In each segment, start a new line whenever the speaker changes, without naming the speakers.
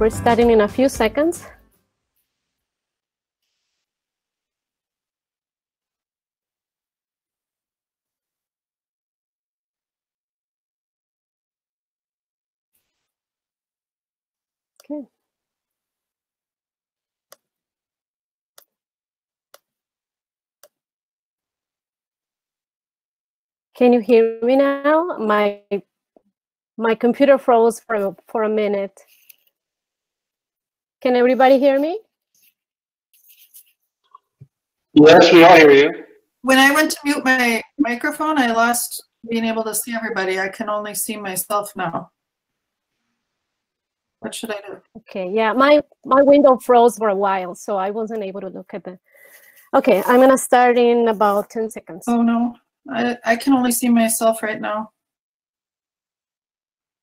We'll be starting in a few seconds. Okay. Can you hear me now? My my computer froze for for a minute. Can everybody hear me?
Yes, we all hear you.
When I went to mute my microphone, I lost being able to see everybody. I can only see myself now. What should I do?
Okay, yeah, my my window froze for a while, so I wasn't able to look at the. Okay, I'm gonna start in about ten seconds.
Oh no, I, I can only see myself right now.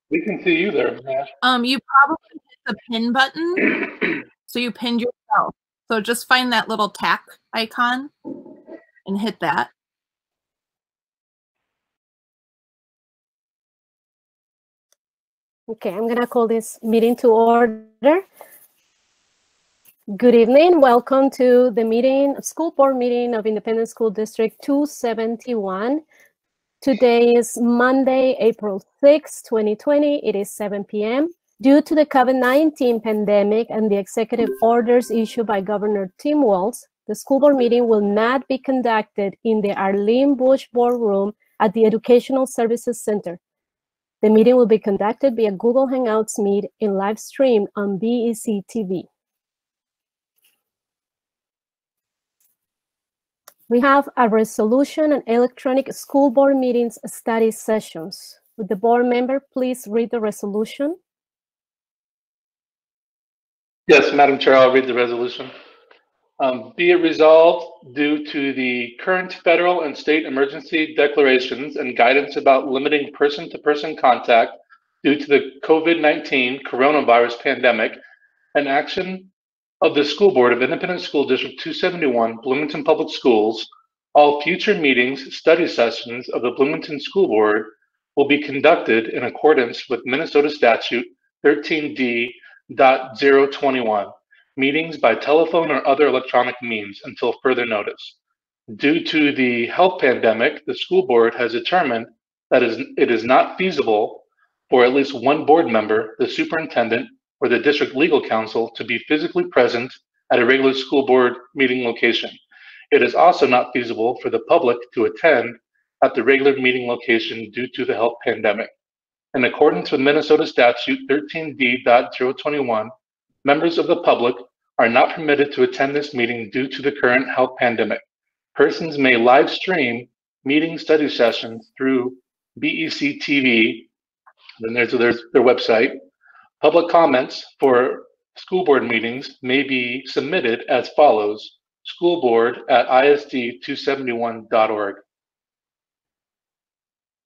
We can see you there, Matt.
Um, you probably hit the pin button, so you pinned yourself. So just find that little tack icon and hit that.
Okay, I'm gonna call this meeting to order. Good evening. Welcome to the meeting, school board meeting of Independent School District 271. Today is Monday, April 6, 2020. It is 7 p.m. Due to the COVID-19 pandemic and the executive orders issued by Governor Tim Walz, the school board meeting will not be conducted in the Arlene Bush Boardroom at the Educational Services Center. The meeting will be conducted via Google Hangouts Meet and live stream on BEC TV. We have a resolution on electronic school board meetings study sessions. Would the board member please read the resolution?
Yes, Madam Chair, I'll read the resolution. Um, be it resolved, due to the current federal and state emergency declarations and guidance about limiting person-to-person contact due to the COVID-19 coronavirus pandemic, an action of the School Board of Independent School District 271, Bloomington Public Schools, all future meetings, study sessions of the Bloomington School Board will be conducted in accordance with Minnesota Statute 13D.021 meetings by telephone or other electronic means until further notice. Due to the health pandemic, the school board has determined that it is not feasible for at least one board member, the superintendent, or the district legal counsel to be physically present at a regular school board meeting location. It is also not feasible for the public to attend at the regular meeting location due to the health pandemic. In accordance with Minnesota Statute 13D.021, members of the public are not permitted to attend this meeting due to the current health pandemic. Persons may live stream meeting study sessions through BEC TV, then there's, there's their website. Public comments for school board meetings may be submitted as follows, schoolboard at isd271.org.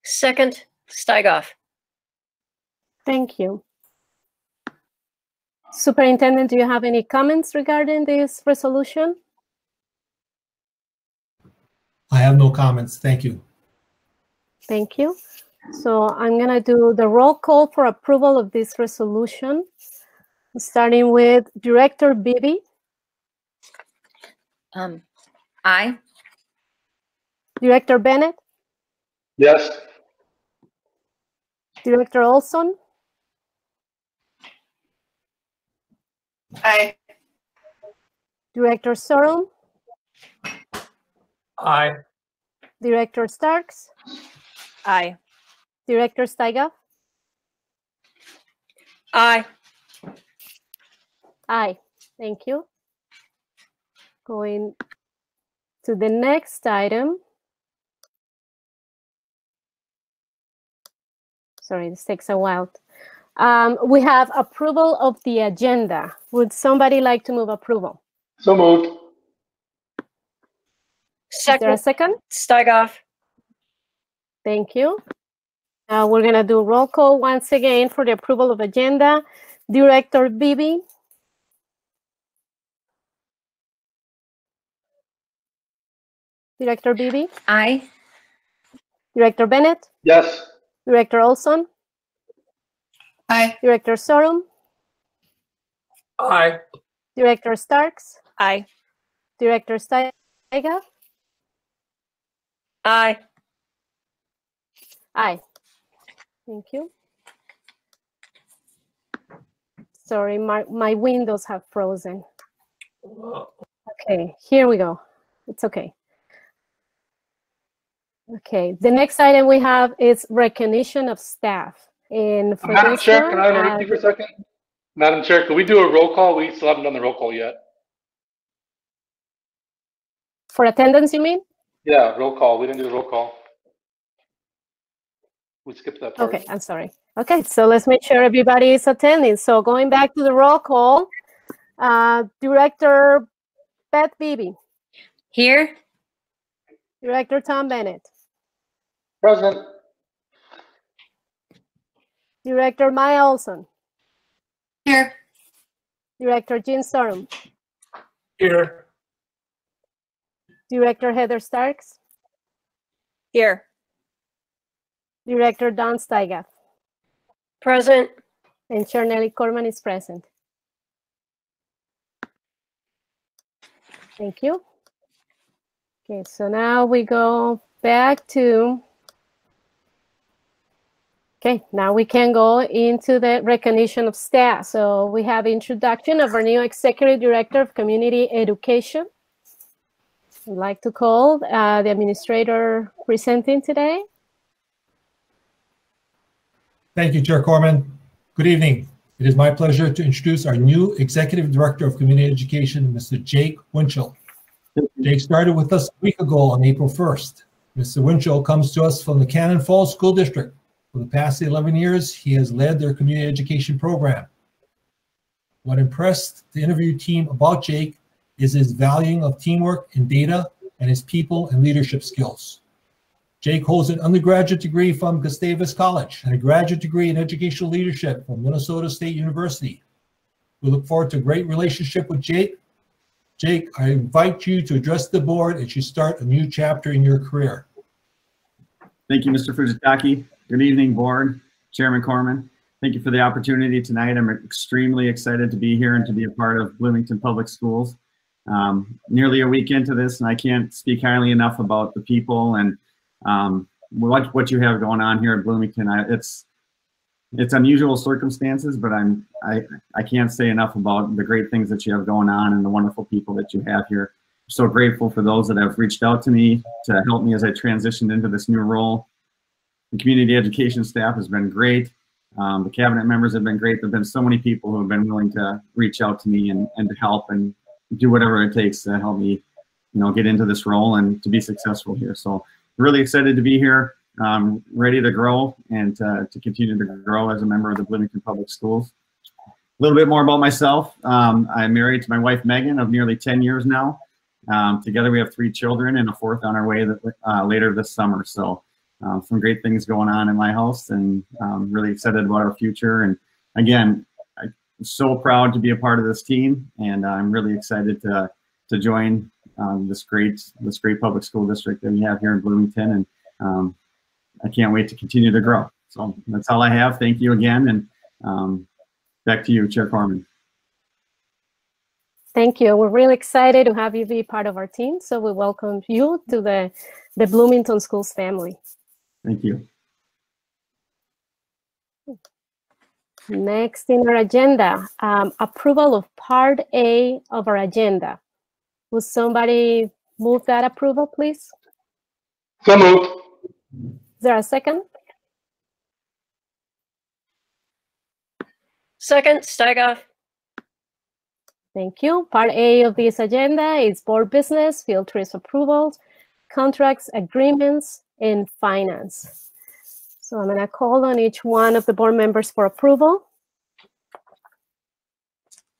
Second, Steigauf.
Thank you. Superintendent, do you have any comments regarding this resolution?
I have no comments. Thank you.
Thank you. So I'm going to do the roll call for approval of this resolution, starting with Director Beebe.
Um, aye.
Director Bennett,
Yes,
Director Olson,
Aye.
Director Sorum,
Aye.
Director Starks,
Aye.
Director Steigauf.
Aye.
Aye. Thank you. Going to the next item. Sorry, this takes a while. Um, we have approval of the agenda. Would somebody like to move approval?
so moved.
Is there a
Second,
second?
Steigauf.
Thank you. Uh, we're gonna do roll call once again for the approval of agenda. Director Beebe, Director Beebe,
Aye.
Director Bennett,
Yes,
Director Olson,
Aye.
Director Sorum,
Aye.
Director Starks,
Aye.
Director Steigauf,
Aye.
Aye. Thank you. Sorry, my, my windows have frozen. Okay, here we go. It's okay. Okay, the next item we have is recognition of staff. And for
Madam Chair, can I interrupt you for a second? Madam Chair, can we do a roll call? We still haven't done the roll call yet.
for attendance, you mean?
Yeah, roll call. We didn't do the roll call. We skipped that part.
Okay, I'm sorry. Okay, so let's make sure everybody is attending. So going back to the roll call, uh, Director Beth Beebe,
Here?
Director Tom Bennett,
Present.
Director Maya Olson,
Here.
Director Jean Sorum,
Here.
Director Heather Starks,
Here.
Director Dawn Steigauf,
Present.
and Chair Nelly Korman is present. Thank you. Okay, so now we go back to, okay, now we can go into the recognition of staff. So we have introduction of our new Executive Director of Community Education. I'd like to call uh, the administrator presenting today.
Thank you, Chair Korman. Good evening. It is my pleasure to introduce our new Executive Director of Community Education, Mr. Jake Winchell. Jake started with us a week ago on April 1st. Mr. Winchell comes to us from the Cannon Falls School District. For the past 11 years, he has led their community education program. What impressed the interview team about Jake is his valuing of teamwork and data and his people and leadership skills. Jake holds an undergraduate degree from Gustavus College and a graduate degree in educational leadership from Minnesota State University. We look forward to a great relationship with Jake. Jake, I invite you to address the board as you start a new chapter in your career.
Thank you, Mr. Fujitaki. Good evening, board, Chairman Korman. Thank you for the opportunity tonight. I'm extremely excited to be here and to be a part of Bloomington Public Schools. Um, nearly a week into this, and I can't speak highly enough about the people and um, what what you have going on here at Bloomington. I, it's it's unusual circumstances, but I'm I I can't say enough about the great things that you have going on and the wonderful people that you have here. So grateful for those that have reached out to me to help me as I transitioned into this new role. The community education staff has been great. Um, the cabinet members have been great. There have been so many people who have been willing to reach out to me and, and to help and do whatever it takes to help me, you know, get into this role and to be successful here. So really excited to be here, um, ready to grow and uh, to continue to grow as a member of the Bloomington Public Schools. A little bit more about myself. Um, I'm married to my wife, Megan, of nearly 10 years now. Um, together we have three children and a fourth on our way that, uh, later this summer. So uh, some great things going on in my house and um, really excited about our future. And again, I'm so proud to be a part of this team and I'm really excited to, to join um, this great this great public school district that we have here in Bloomington, and um, I can't wait to continue to grow. So that's all I have. Thank you again, and um, back to you, Chair Korman.
Thank you. We're really excited to have you be part of our team. So we welcome you to the, the Bloomington Schools family.
Thank you.
Next in our agenda, um, approval of Part A of our agenda. Will somebody move that approval, please?
So moved.
Is there a second?
Second, Steigauf.
Thank you. Part A of this agenda is board business, field trips approvals, contracts, agreements, and finance. So I'm going to call on each one of the board members for approval.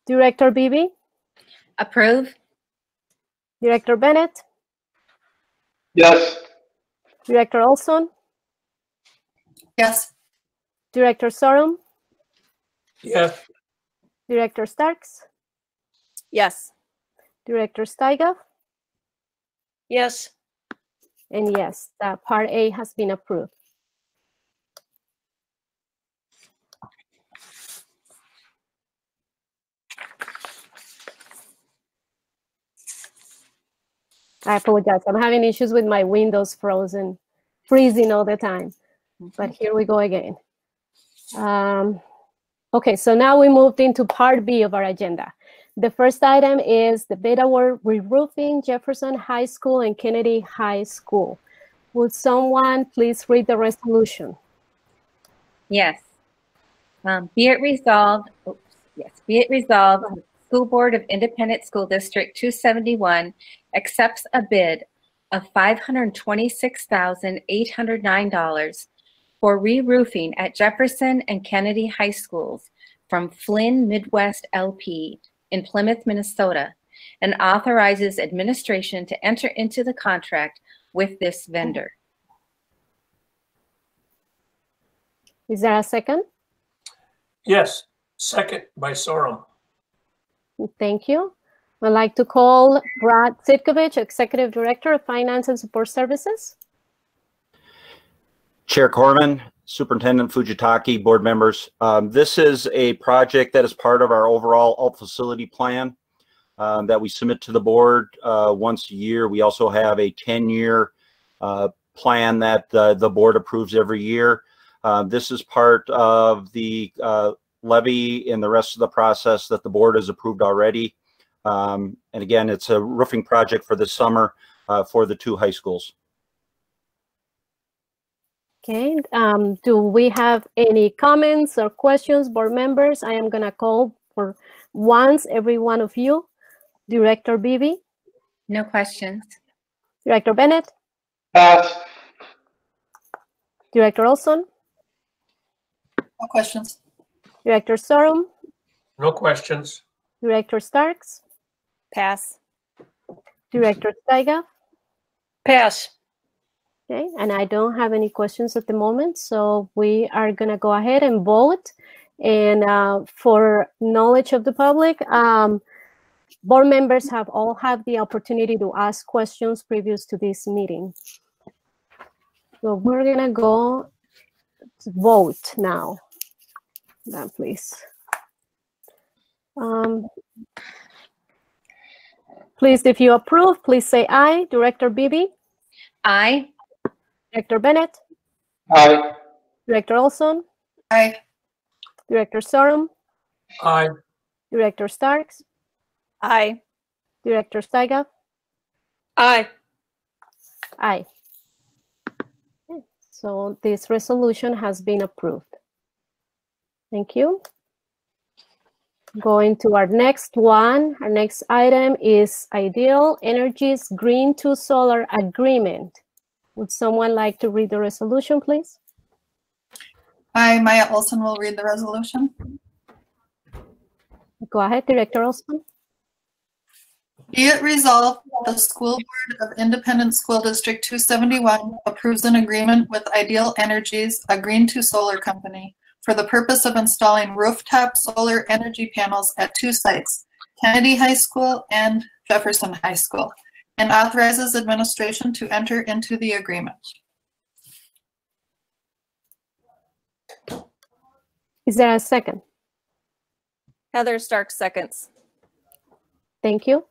Director Beebe,
Approve.
Director Bennett,
Yes.
Director Olson,
Yes.
Director Sorum,
Yes.
Director Starks,
Yes.
Director Steigauf,
Yes.
And yes, the Part A has been approved. I apologize. I'm having issues with my windows frozen, freezing all the time. But here we go again. Um, okay, so now we moved into part B of our agenda. The first item is the bid award re-roofing Jefferson High School and Kennedy High School. Would someone please read the resolution?
Yes. Um, be it resolved, oops, yes, be it resolved, School Board of Independent School District 271 accepts a bid of $526,809 for re-roofing at Jefferson and Kennedy High Schools from Flynn Midwest LP in Plymouth, Minnesota, and authorizes administration to enter into the contract with this vendor.
Is there a second?
Yes. Second by Sorum.
Thank you. I'd like to call Brad Sitkovich, Executive Director of Finance and Support Services.
Chair Korman, Superintendent Fujitaki, board members. Um, this is a project that is part of our overall alt facility plan um, that we submit to the board uh, once a year. We also have a 10-year uh, plan that uh, the board approves every year. Uh, this is part of the uh, levy and the rest of the process that the board has approved already. Um, and again, it's a roofing project for the summer uh, for the two high schools.
Okay, um, do we have any comments or questions, board members? I am gonna call for once every one of you. Director Beebe,
No questions.
Director Bennett,
Pass.
Director Olson,
No questions.
Director Sorum,
No questions.
Director Starks,
Pass.
Director Steigauf.
Pass.
Okay, and I don't have any questions at the moment, so we are gonna go ahead and vote. And uh, for knowledge of the public, um, board members have all had the opportunity to ask questions previous to this meeting. So we're gonna go vote now. Then please. Um, please, if you approve, please say aye. Director Beebe?
Aye.
Director Bennett,
Aye.
Director Olson,
Aye.
Director Sorum,
Aye.
Director Starks,
Aye.
Director Steigauf.
Aye.
Aye. So this resolution has been approved. Thank you. Going to our next one, our next item is Ideal Energy's Green to Solar Agreement. Would someone like to read the resolution, please?
I, Maya Olson, will read the resolution.
Go ahead, Director Olson.
Be it resolved, that the School Board of Independent School District 271 approves an agreement with Ideal Energies, a green to solar company, for the purpose of installing rooftop solar energy panels at two sites, Kennedy High School and Jefferson High School, and authorizes administration to enter into the agreement.
Is there a second?
Heather Stark seconds.
Thank you.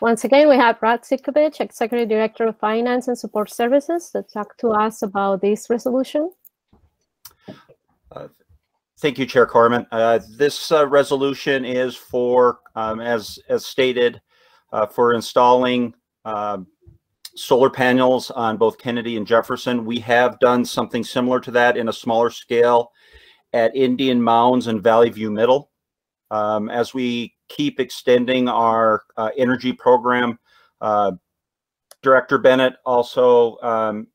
Once again, we have Brad Sitkovich, Executive Director of Finance and Support Services, to talk to us about this resolution.
Thank you, Chair Korman. Uh, This uh, resolution is for, um, as, as stated, uh, for installing um, solar panels on both Kennedy and Jefferson. We have done something similar to that in a smaller scale at Indian Mounds and Valley View Middle. Um, As we keep extending our uh, energy program, uh, Director Bennett also um,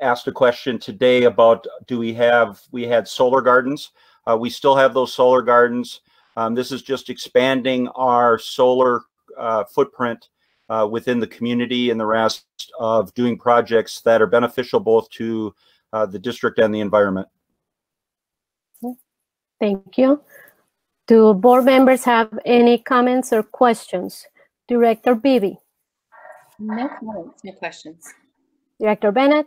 asked a question today about do we have we had solar gardens uh, we still have those solar gardens um, this is just expanding our solar uh, footprint uh, within the community and the rest of doing projects that are beneficial both to uh, the district and the environment
Thank you. Do board members have any comments or questions? Director Beebe,
No comments, no questions.
Director Bennett,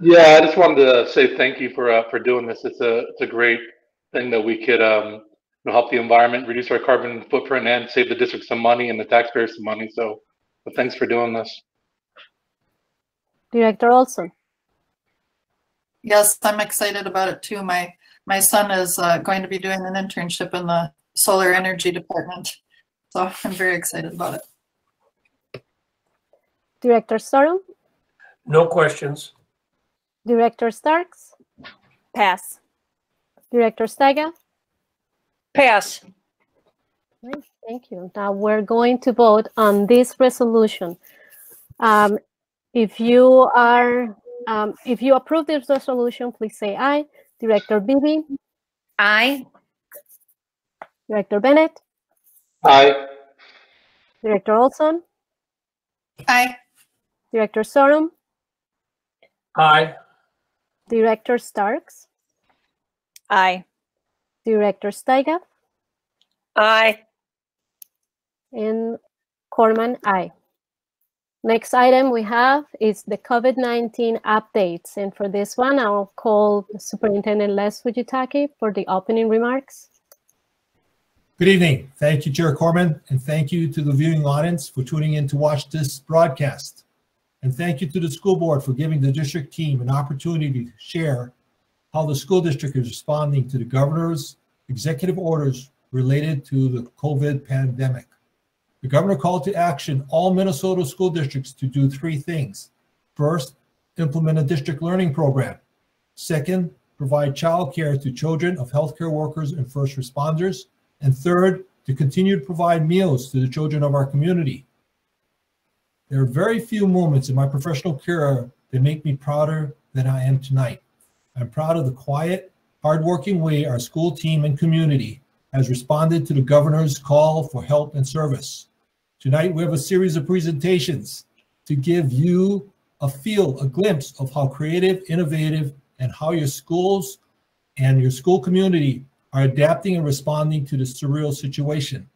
Yeah, I just wanted to say thank you for uh, for doing this. It's a it's a great thing that we could um, you know, help the environment, reduce our carbon footprint, and save the district some money and the taxpayers some money. So But thanks for doing this.
Director Olson.
Yes, I'm excited about it too. My my son is uh, going to be doing an internship in the solar energy department, so I'm very excited about it.
Director Sorum.
No questions.
Director Starks.
Pass.
Director Steigauf.
Pass.
Thank you. Now we're going to vote on this resolution. Um, if you are, um, if you approve this resolution, please say aye. Director Beebe,
Aye.
Director Bennett,
Aye.
Director Olson,
Aye.
Director Sorum,
Aye.
Director Starks,
Aye.
Director Steigauf,
Aye.
and Korman, aye. Next item we have is the COVID-19 updates. And for this one, I'll call Superintendent Les Fujitaki for the opening remarks.
Good evening. Thank you, Chair Korman, and thank you to the viewing audience for tuning in to watch this broadcast. And thank you to the school board for giving the district team an opportunity to share how the school district is responding to the governor's executive orders related to the COVID pandemic. The governor called to action all Minnesota school districts to do three things. First, implement a district learning program. Second, provide child care to children of healthcare workers and first responders. And third, to continue to provide meals to the children of our community. There are very few moments in my professional career that make me prouder than I am tonight. I'm proud of the quiet, hardworking way our school team and community has responded to the governor's call for help and service. Tonight, we have a series of presentations to give you a feel, a glimpse of how creative, innovative, and how your schools and your school community are adapting and responding to this surreal situation.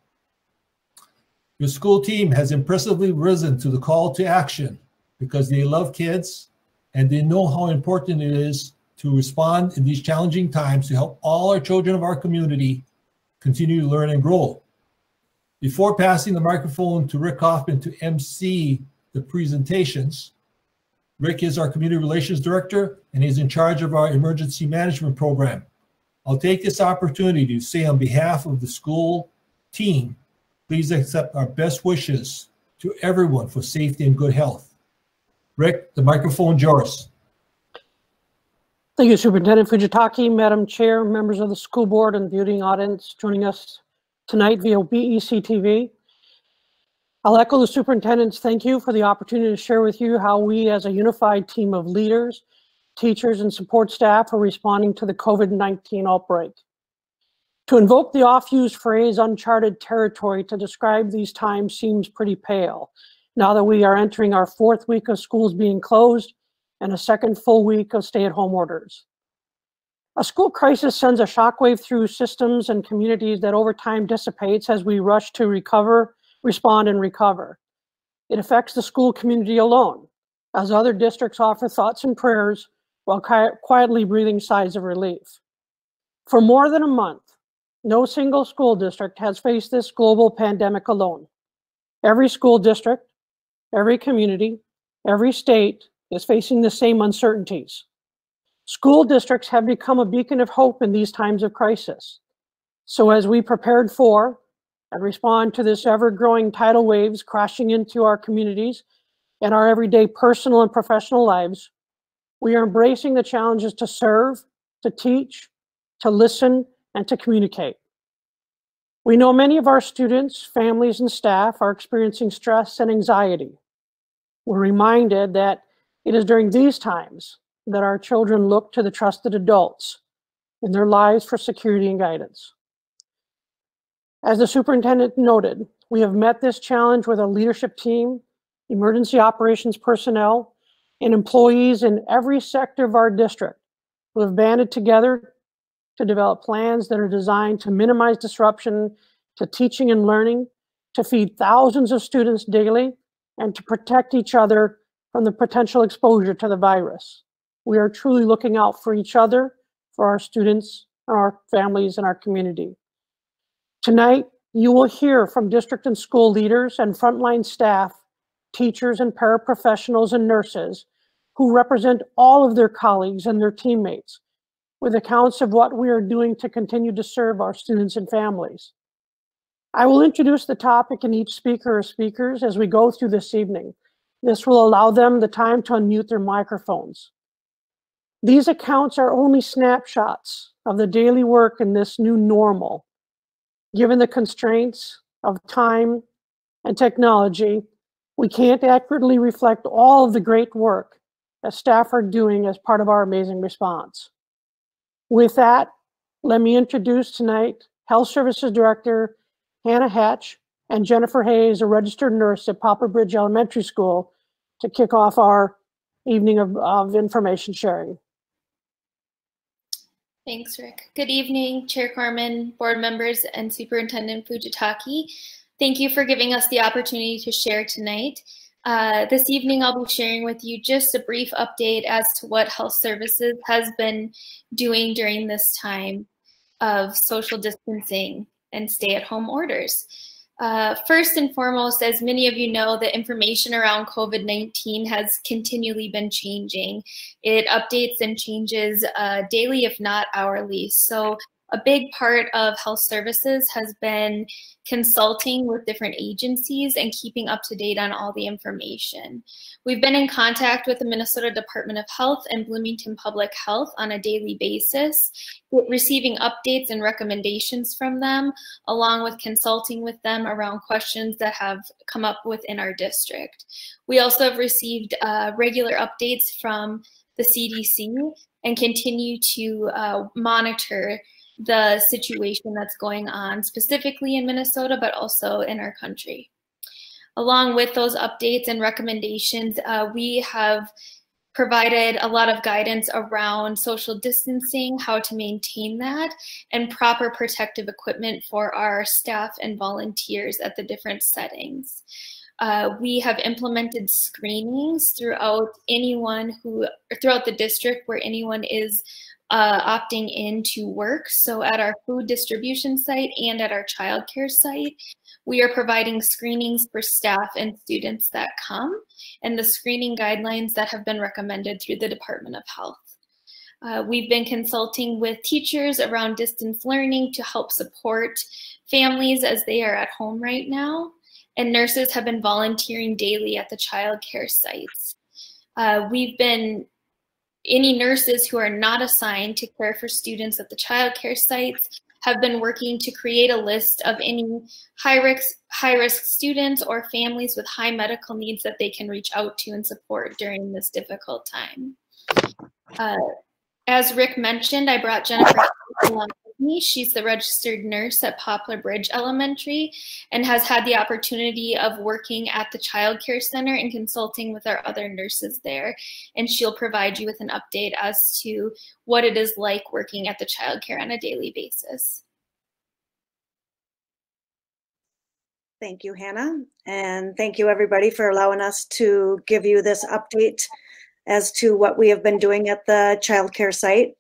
Your school team has impressively risen to the call to action because they love kids and they know how important it is to respond in these challenging times to help all our children of our community continue to learn and grow. Before passing the microphone to Rick Hoffman to MC the presentations, Rick is our Community Relations Director and he's in charge of our Emergency Management Program. I'll take this opportunity to say on behalf of the school team, please accept our best wishes to everyone for safety and good health. Rick, the microphone's yours.
Thank you, Superintendent Fujitaki, Madam Chair, members of the school board and viewing audience joining us tonight via BEC TV. I'll echo the superintendent's thank you for the opportunity to share with you how we as a unified team of leaders, teachers, and support staff are responding to the COVID-19 outbreak. To invoke the oft-used phrase uncharted territory to describe these times seems pretty pale, now that we are entering our fourth week of schools being closed and a second full week of stay-at-home orders. A school crisis sends a shockwave through systems and communities that over time dissipates as we rush to recover, respond, and recover. It affects the school community alone, as other districts offer thoughts and prayers while qui quietly breathing sighs of relief. For more than a month, no single school district has faced this global pandemic alone. Every school district, every community, every state is facing the same uncertainties. School districts have become a beacon of hope in these times of crisis. So as we prepared for and respond to this ever-growing tidal waves crashing into our communities and our everyday personal and professional lives, we are embracing the challenges to serve, to teach, to listen, and to communicate. We know many of our students, families, and staff are experiencing stress and anxiety. We're reminded that it is during these times that our children look to the trusted adults in their lives for security and guidance. As the superintendent noted, we have met this challenge with a leadership team, emergency operations personnel, and employees in every sector of our district who have banded together to develop plans that are designed to minimize disruption to teaching and learning, to feed thousands of students daily, and to protect each other from the potential exposure to the virus. We are truly looking out for each other, for our students, and our families, and our community. Tonight, you will hear from district and school leaders and frontline staff teachers and paraprofessionals and nurses who represent all of their colleagues and their teammates with accounts of what we are doing to continue to serve our students and families. I will introduce the topic and each speaker or speakers as we go through this evening. This will allow them the time to unmute their microphones. These accounts are only snapshots of the daily work in this new normal. Given the constraints of time and technology, we can't accurately reflect all of the great work that staff are doing as part of our amazing response. With that, let me introduce tonight Health Services Director Hannah Hatch and Jennifer Hayes, a registered nurse at Poplar Bridge Elementary School, to kick off our evening of, of information sharing.
Thanks, Rick. Good evening, Chair Korman, board members, and Superintendent Fujitaki. Thank you for giving us the opportunity to share tonight. Uh, this evening, I'll be sharing with you just a brief update as to what health services has been doing during this time of social distancing and stay-at-home orders. Uh, first and foremost, as many of you know, the information around COVID-19 has continually been changing. It updates and changes uh, daily, if not hourly. So a big part of health services has been consulting with different agencies and keeping up to date on all the information. We've been in contact with the Minnesota Department of Health and Bloomington Public Health on a daily basis, receiving updates and recommendations from them, along with consulting with them around questions that have come up within our district. We also have received uh, regular updates from the CDC and continue to uh, monitor the situation that's going on specifically in Minnesota, but also in our country. Along with those updates and recommendations, uh, we have provided a lot of guidance around social distancing, how to maintain that, and proper protective equipment for our staff and volunteers at the different settings. Uh, we have implemented screenings throughout anyone who, throughout the district where anyone is uh, opting in to work. So at our food distribution site and at our childcare site, we are providing screenings for staff and students that come and the screening guidelines that have been recommended through the Department of Health. Uh, we've been consulting with teachers around distance learning to help support families as they are at home right now. And nurses have been volunteering daily at the childcare sites. Uh, we've been any nurses who are not assigned to care for students at the childcare sites have been working to create a list of any high risk, high risk students or families with high medical needs that they can reach out to and support during this difficult time. Uh, as Rick mentioned, I brought Jennifer along me. She's the registered nurse at Poplar Bridge Elementary and has had the opportunity of working at the Child Care Center and consulting with our other nurses there. And she'll provide you with an update as to what it is like working at the child care on a daily basis.
Thank you, Hannah. And thank you, everybody, for allowing us to give you this update as to what we have been doing at the child care site.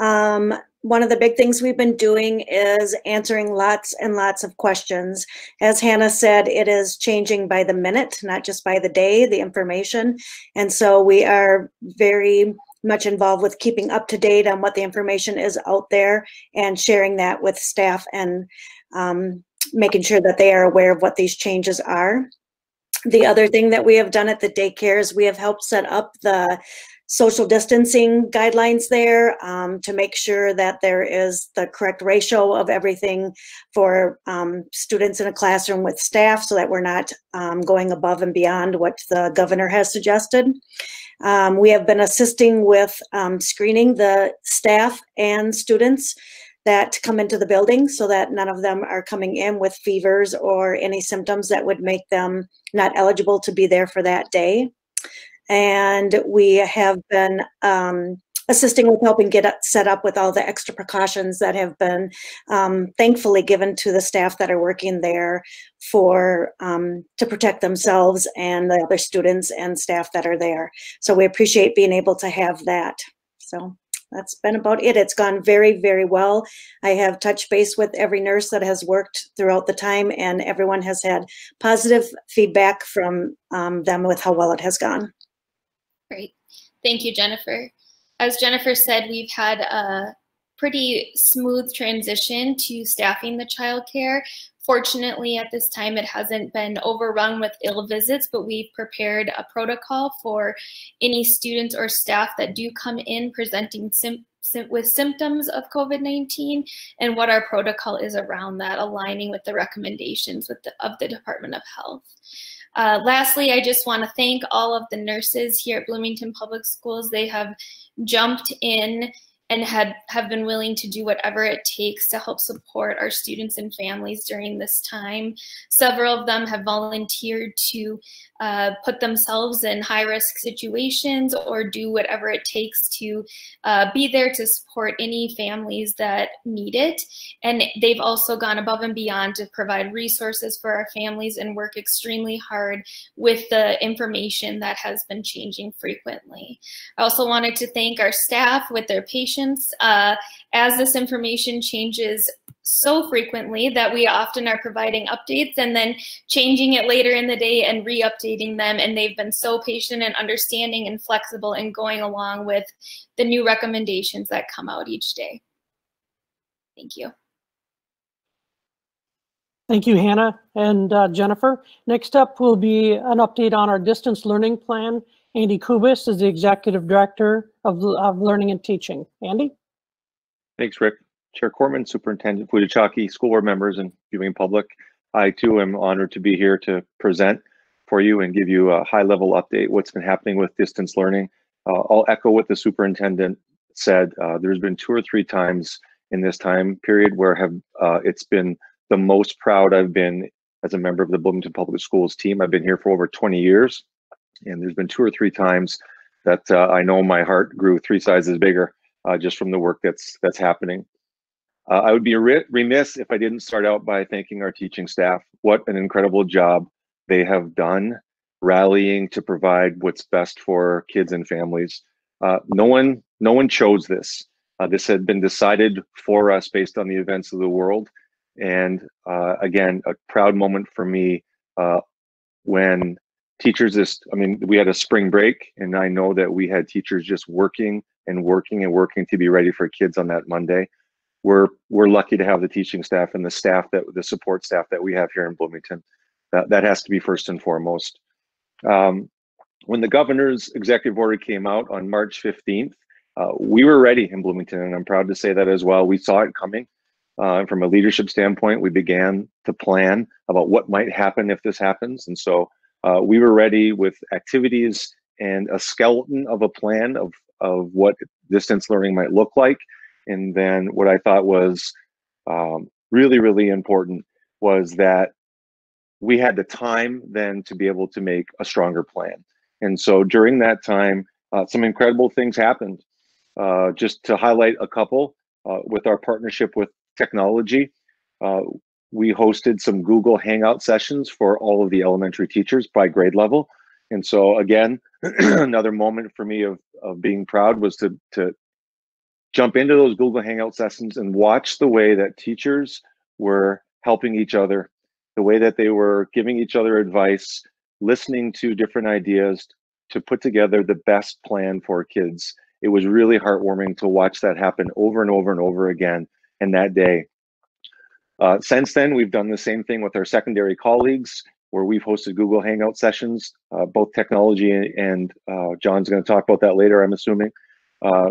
Um, one of the big things we've been doing is answering lots and lots of questions. As Hannah said, it is changing by the minute, not just by the day, the information. And so we are very much involved with keeping up to date on what the information is out there and sharing that with staff and um, making sure that they are aware of what these changes are. The other thing that we have done at the daycare is we have helped set up the social distancing guidelines there um, to make sure that there is the correct ratio of everything for um, students in a classroom with staff so that we're not um, going above and beyond what the governor has suggested. Um, we have been assisting with um, screening the staff and students that come into the building so that none of them are coming in with fevers or any symptoms that would make them not eligible to be there for that day and we have been um, assisting with helping get set up with all the extra precautions that have been um, thankfully given to the staff that are working there for um, to protect themselves and the other students and staff that are there. So we appreciate being able to have that. So that's been about it. It's gone very, very well. I have touched base with every nurse that has worked throughout the time, and everyone has had positive feedback from um, them with how well it has gone.
Great. Thank you, Jennifer. As Jennifer said, we've had a pretty smooth transition to staffing the childcare. Fortunately, at this time, it hasn't been overrun with ill visits, but we've prepared a protocol for any students or staff that do come in presenting with symptoms of COVID-19 and what our protocol is around that, aligning with the recommendations with the, of the Department of Health. Uh, lastly, I just want to thank all of the nurses here at Bloomington Public Schools. They have jumped in and had have been willing to do whatever it takes to help support our students and families during this time. Several of them have volunteered to uh, put themselves in high risk situations or do whatever it takes to uh, be there to support any families that need it. And they've also gone above and beyond to provide resources for our families and work extremely hard with the information that has been changing frequently. I also wanted to thank our staff with their patience. Uh, as this information changes so frequently that we often are providing updates and then changing it later in the day and re-updating them. And they've been so patient and understanding and flexible and going along with the new recommendations that come out each day. Thank you.
Thank you, Hannah and uh, Jennifer. Next up will be an update on our distance learning plan. Andy Kubis is the Executive Director of, of Learning and Teaching. Andy?
Thanks, Rick. Chair Korman, Superintendent Fujitaki, school board members, and viewing public. I too am honored to be here to present for you and give you a high level update what's been happening with distance learning. Uh, I'll echo what the superintendent said. Uh, there's been two or three times in this time period where have uh, it's been the most proud I've been as a member of the Bloomington Public Schools team. I've been here for over 20 years, and there's been two or three times that uh, I know my heart grew three sizes bigger uh, just from the work that's that's happening. Uh, I would be remiss if I didn't start out by thanking our teaching staff. What an incredible job they have done rallying to provide what's best for kids and families. Uh, no one, no one chose this. Uh, this had been decided for us based on the events of the world. And uh, again, a proud moment for me when teachers just, I mean, we had a spring break and I know that we had teachers just working and working and working to be ready for kids on that Monday we're we're lucky to have the teaching staff and the staff that the support staff that we have here in Bloomington. That that has to be first and foremost. Um, when the governor's executive order came out on March 15th, uh, we were ready in Bloomington, and I'm proud to say that as well. We saw it coming. Uh, from a leadership standpoint, we began to plan about what might happen if this happens, and so uh, we were ready with activities and a skeleton of a plan of of what distance learning might look like and then what I thought was um, really, really important was that we had the time then to be able to make a stronger plan. And so during that time, uh, some incredible things happened. Uh, just to highlight a couple, uh, with our partnership with technology, uh, we hosted some Google Hangout sessions for all of the elementary teachers by grade level. And so again, another moment for me of, of being proud was to, to jump into those Google Hangout sessions and watch the way that teachers were helping each other, the way that they were giving each other advice, listening to different ideas to put together the best plan for kids. It was really heartwarming to watch that happen over and over and over again And that day. Uh, since then, we've done the same thing with our secondary colleagues, where we've hosted Google Hangout sessions, uh, both technology and uh, John's going to talk about that later, I'm assuming. Uh,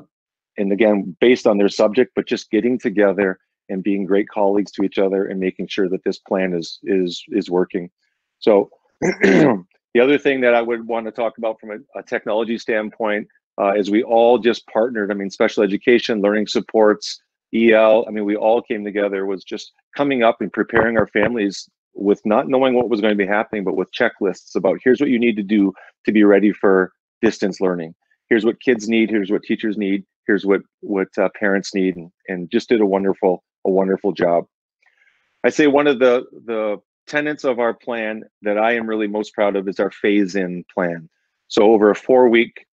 and again, based on their subject, but just getting together and being great colleagues to each other and making sure that this plan is is is working. So the other thing that I would want to talk about from a, a technology standpoint uh, is we all just partnered. I mean, special education, learning supports, EL. I mean, we all came together. Was just coming up and preparing our families with not knowing what was going to be happening, but with checklists about here's what you need to do to be ready for distance learning. Here's what kids need. Here's what teachers need here's what what uh, parents need and, and just did a wonderful a wonderful job i say one of the the tenets of our plan that i am really most proud of is our phase in plan so over a four week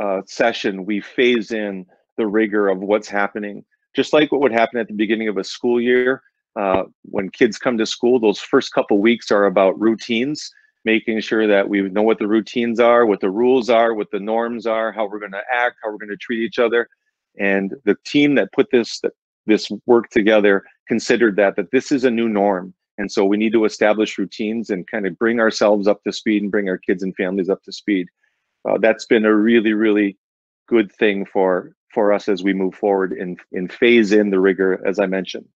uh, session we phase in the rigor of what's happening. Just like what would happen at the beginning of a school year, uh, when kids come to school, those first couple weeks are about routines, making sure that we know what the routines are, what the rules are, what the norms are, how we're going to act, how we're going to treat each other. And the team that put this this work together considered that that this is a new norm, and so we need to establish routines and kind of bring ourselves up to speed and bring our kids and families up to speed. Uh, that's been a really really good thing for for us as we move forward and and phase in the rigor as I mentioned.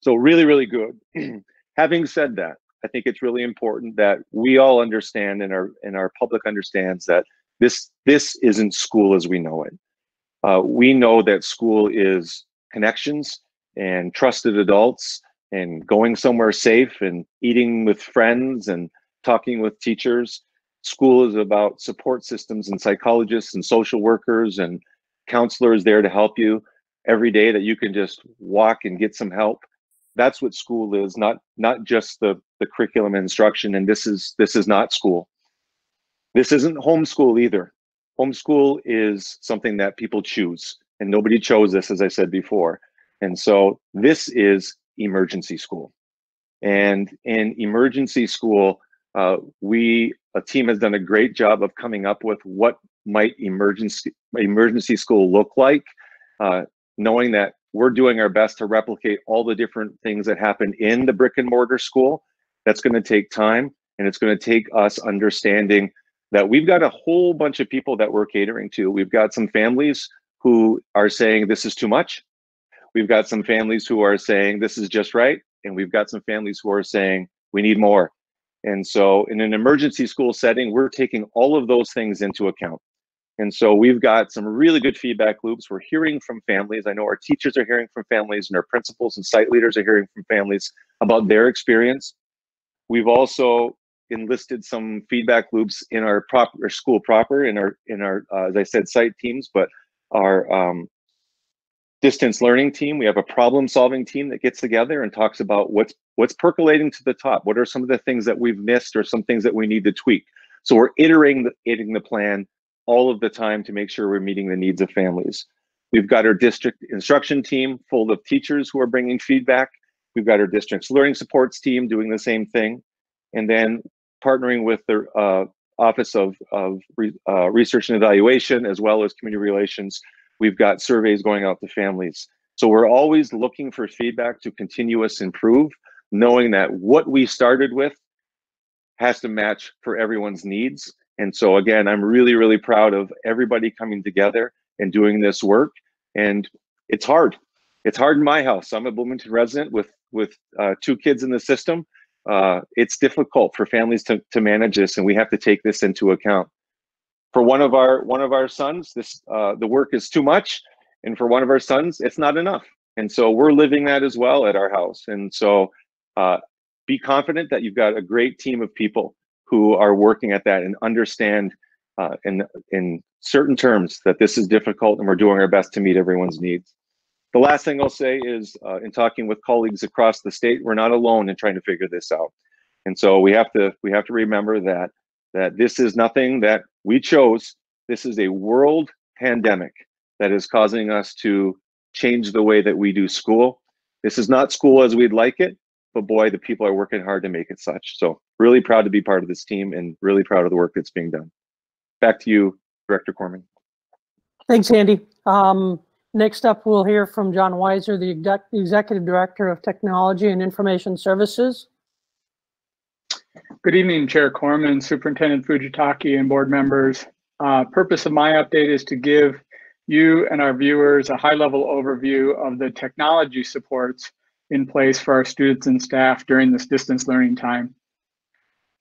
So really really good. Having said that, I think it's really important that we all understand and our and our public understands that this this isn't school as we know it. Uh, we know that school is connections and trusted adults and going somewhere safe and eating with friends and talking with teachers. School is about support systems and psychologists and social workers and counselors there to help you every day that you can just walk and get some help. That's what school is, not not just the the curriculum instruction. And this is this is not school. This isn't homeschool either. Homeschool is something that people choose, and nobody chose this, as I said before. And so this is emergency school. And in emergency school, uh, we a team has done a great job of coming up with what might emergency emergency school look like, uh, knowing that we're doing our best to replicate all the different things that happen in the brick and mortar school. That's going to take time, and it's going to take us understanding that we've got a whole bunch of people that we're catering to. We've got some families who are saying this is too much. We've got some families who are saying this is just right. And we've got some families who are saying we need more. And so in an emergency school setting, we're taking all of those things into account. And so we've got some really good feedback loops. We're hearing from families. I know our teachers are hearing from families and our principals and site leaders are hearing from families about their experience. We've also enlisted some feedback loops in our proper school proper in our in our uh, as I said site teams, but our um, distance learning team. We have a problem solving team that gets together and talks about what's what's percolating to the top. What are some of the things that we've missed or some things that we need to tweak? So we're iterating the, iterating the plan all of the time to make sure we're meeting the needs of families. We've got our district instruction team full of teachers who are bringing feedback. We've got our district's learning supports team doing the same thing. And then partnering with the uh, Office of, of Re, uh, Research and Evaluation, as well as Community Relations We've got surveys going out to families. So we're always looking for feedback to continuous improve, knowing that what we started with has to match for everyone's needs. And so again, I'm really, really proud of everybody coming together and doing this work. And it's hard. It's hard in my house. I'm a Bloomington resident with with uh, two kids in the system. Uh, it's difficult for families to, to manage this, and we have to take this into account for one of our one of our sons this uh, the work is too much and for one of our sons it's not enough and so we're living that as well at our house and so uh, be confident that you've got a great team of people who are working at that and understand uh, in in certain terms that this is difficult and we're doing our best to meet everyone's needs the last thing i'll say is uh, in talking with colleagues across the state we're not alone in trying to figure this out and so we have to we have to remember that that this is nothing that we chose. This is a world pandemic that is causing us to change the way that we do school. This is not school as we'd like it, but boy, the people are working hard to make it such. So really proud to be part of this team and really proud of the work that's being done. Back to you, Director Korman.
Thanks, Andy. Um, next up, we'll hear from John Weiser, the exec Executive Director of Technology and Information Services.
Good evening, Chair Korman, Superintendent Fujitake, and board members. Uh, purpose of my update is to give you and our viewers a high-level overview of the technology supports in place for our students and staff during this distance learning time.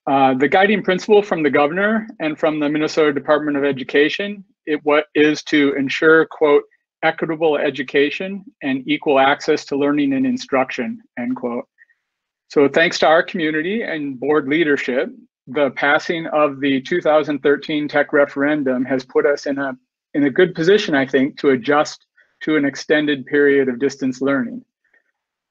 Uh, the guiding principle from the governor and from the Minnesota Department of Education it what is to ensure quote equitable education and equal access to learning and instruction end quote so thanks to our community and board leadership, the passing of the 2013 tech referendum has put us in a in a good position, I think, to adjust to an extended period of distance learning.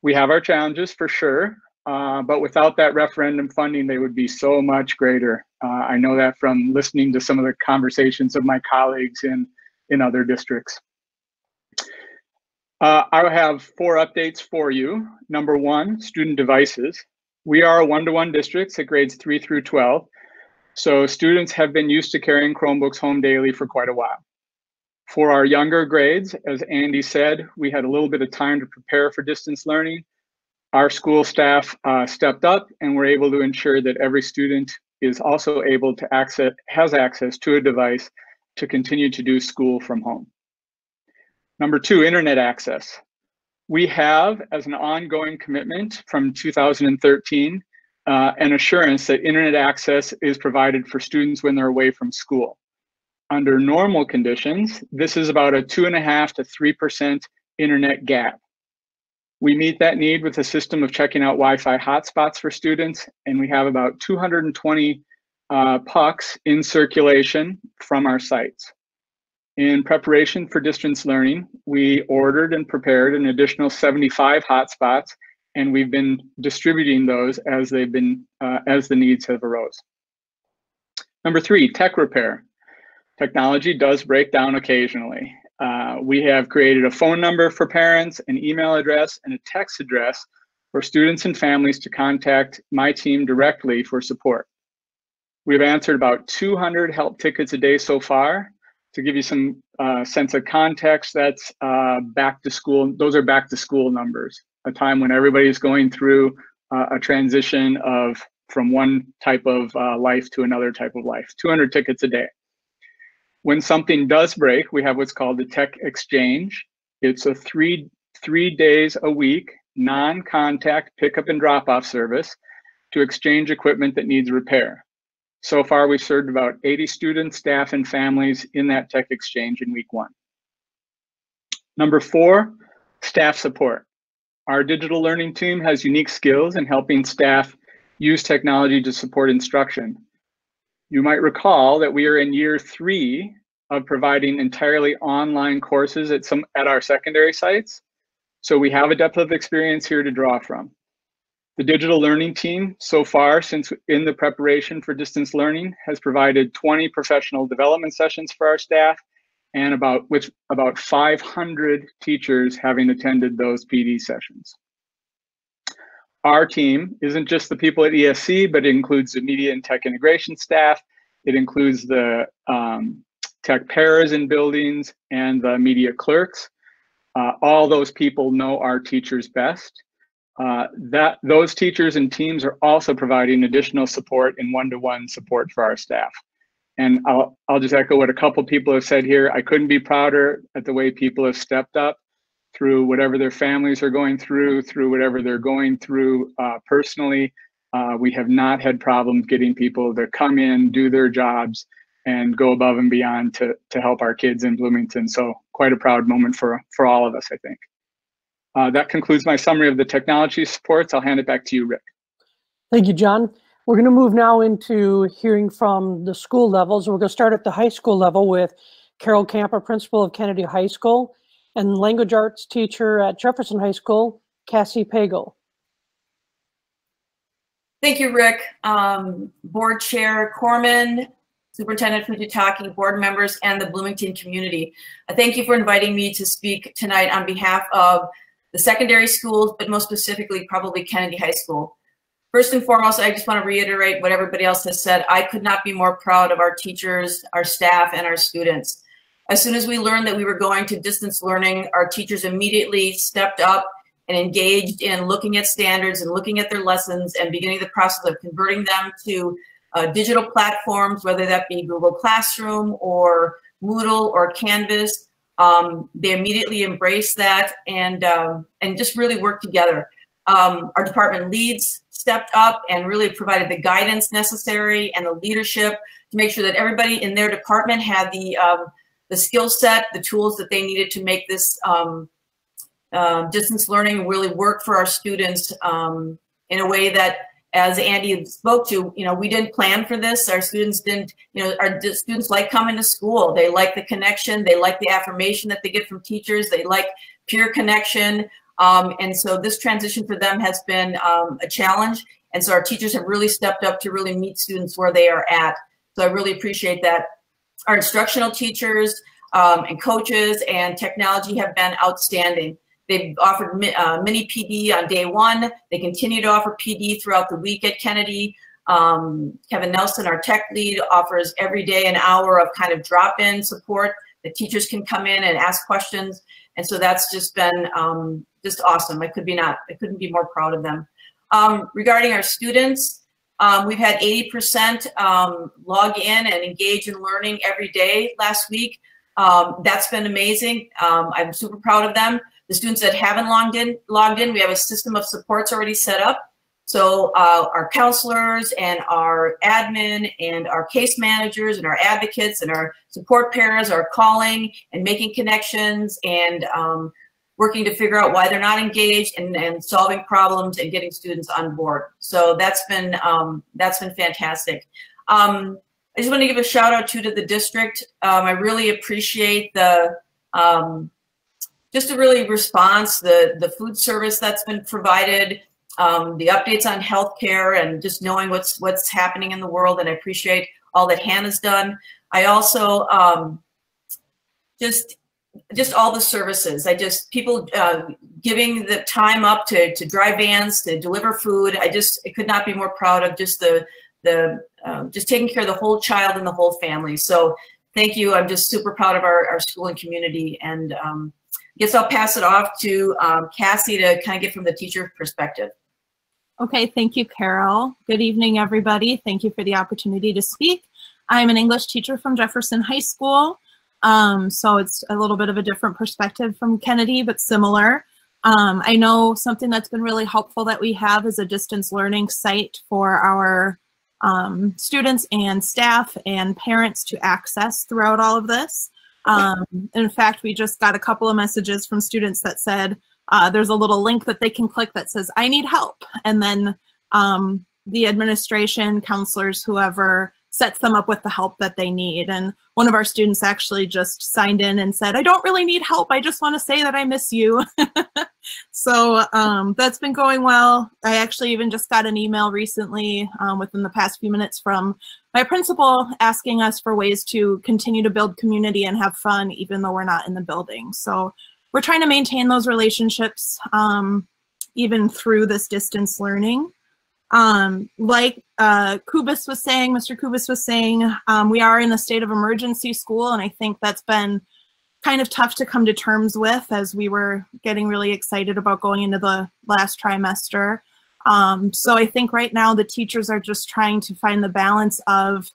We have our challenges for sure, uh, but without that referendum funding, they would be so much greater. Uh, I know that from listening to some of the conversations of my colleagues in, in other districts. Uh, I have four updates for you. Number one, student devices. We are a one-to-one district at grades three through 12. So students have been used to carrying Chromebooks home daily for quite a while. For our younger grades, as Andy said, we had a little bit of time to prepare for distance learning. Our school staff uh, stepped up and were able to ensure that every student is also able to access, has access to a device to continue to do school from home. Number two, internet access. We have, as an ongoing commitment from 2013, uh, an assurance that internet access is provided for students when they're away from school. Under normal conditions, this is about a two and a half to 3% internet gap. We meet that need with a system of checking out Wi-Fi hotspots for students, and we have about 220 uh, pucks in circulation from our sites. In preparation for distance learning, we ordered and prepared an additional 75 hotspots, and we've been distributing those as they've been uh, as the needs have arose. Number three, tech repair. Technology does break down occasionally. Uh, we have created a phone number for parents, an email address, and a text address for students and families to contact my team directly for support. We've answered about 200 help tickets a day so far, to give you some uh, sense of context, that's uh, back to school. Those are back to school numbers, a time when everybody's going through uh, a transition of from one type of uh, life to another type of life. 200 tickets a day. When something does break, we have what's called the tech exchange. It's a three three days a week non-contact pickup and drop-off service to exchange equipment that needs repair. So far, we've served about 80 students, staff, and families in that tech exchange in week one. Number four, staff support. Our digital learning team has unique skills in helping staff use technology to support instruction. You might recall that we are in year three of providing entirely online courses at some at our secondary sites. So we have a depth of experience here to draw from. The digital learning team so far since in the preparation for distance learning has provided 20 professional development sessions for our staff and about which about 500 teachers having attended those PD sessions. Our team isn't just the people at ESC, but it includes the media and tech integration staff. It includes the um, tech paras in buildings and the media clerks. Uh, all those people know our teachers best uh, that those teachers and teams are also providing additional support and one-to-one support for our staff. And I'll, I'll just echo what a couple people have said here. I couldn't be prouder at the way people have stepped up through whatever their families are going through, through whatever they're going through uh, personally. Uh, we have not had problems getting people to come in, do their jobs, and go above and beyond to, to help our kids in Bloomington. So quite a proud moment for, for all of us, I think. Uh, that concludes my summary of the technology supports. I'll hand it back to you, Rick.
Thank you, John. We're going to move now into hearing from the school levels. We're going to start at the high school level with Carol Camper, principal of Kennedy High School, and language arts teacher at Jefferson High School, Cassie Pagel.
Thank you, Rick. Um, Board Chair Korman, Superintendent Fujitake, board members, and the Bloomington community. I thank you for inviting me to speak tonight on behalf of the secondary schools, but most specifically, probably Kennedy High School. First and foremost, I just want to reiterate what everybody else has said. I could not be more proud of our teachers, our staff, and our students. As soon as we learned that we were going to distance learning, our teachers immediately stepped up and engaged in looking at standards and looking at their lessons and beginning the process of converting them to uh, digital platforms, whether that be Google Classroom or Moodle or Canvas. Um, they immediately embraced that and um, and just really worked together. Um, our department leads stepped up and really provided the guidance necessary and the leadership to make sure that everybody in their department had the um, the skill set, the tools that they needed to make this uh, distance learning really work for our students um, in a way that as Andy spoke to, you know, we didn't plan for this. Our students didn't, you know, our students like coming to school. They like the connection. They like the affirmation that they get from teachers. They like peer connection. Um, and so this transition for them has been um, a challenge. And so our teachers have really stepped up to really meet students where they are at. So I really appreciate that. Our instructional teachers um, and coaches and technology have been outstanding. They've offered uh, mini PD on day one. They continue to offer PD throughout the week at Kennedy. Um, Kevin Nelson, our tech lead, offers every day an hour of kind of drop-in support. The teachers can come in and ask questions, and so that's just been um, just awesome. I could be not, I couldn't be more proud of them. Um, regarding our students, um, we've had 80% um, log in and engage in learning every day last week. Um, that's been amazing. Um, I'm super proud of them. The students that haven't logged in, logged in, we have a system of supports already set up. So uh, our counselors and our admin and our case managers and our advocates and our support parents are calling and making connections and um, working to figure out why they're not engaged and, and solving problems and getting students on board. So that's been um, that's been fantastic. Um, I just want to give a shout out to to the district. Um, I really appreciate the um, just a really response, the the food service that's been provided, um, the updates on healthcare, and just knowing what's what's happening in the world. And I appreciate all that Hannah's done. I also um, just just all the services. I just people uh, giving the time up to to drive vans to deliver food. I just I could not be more proud of just the the um, just taking care of the whole child and the whole family. So thank you. I'm just super proud of our, our school and community. And um, I guess I'll pass it off to um, Cassie to kind of get from the teacher perspective.
Okay, thank you, Carol. Good evening, everybody. Thank you for the opportunity to speak. I'm an English teacher from Jefferson High School. Um, so it's a little bit of a different perspective from Kennedy, but similar. Um, I know something that's been really helpful that we have is a distance learning site for our um, students and staff and parents to access throughout all of this. Um, in fact, we just got a couple of messages from students that said uh, there's a little link that they can click that says, I need help. And then um, the administration, counselors, whoever sets them up with the help that they need. And one of our students actually just signed in and said, I don't really need help. I just want to say that I miss you. so um, that's been going well. I actually even just got an email recently um, within the past few minutes from my principal asking us for ways to continue to build community and have fun, even though we're not in the building. So we're trying to maintain those relationships um, even through this distance learning. Um, like uh, Kubis was saying, Mr. Kubis was saying, um, we are in a state of emergency school, and I think that's been kind of tough to come to terms with as we were getting really excited about going into the last trimester. Um, so I think right now the teachers are just trying to find the balance of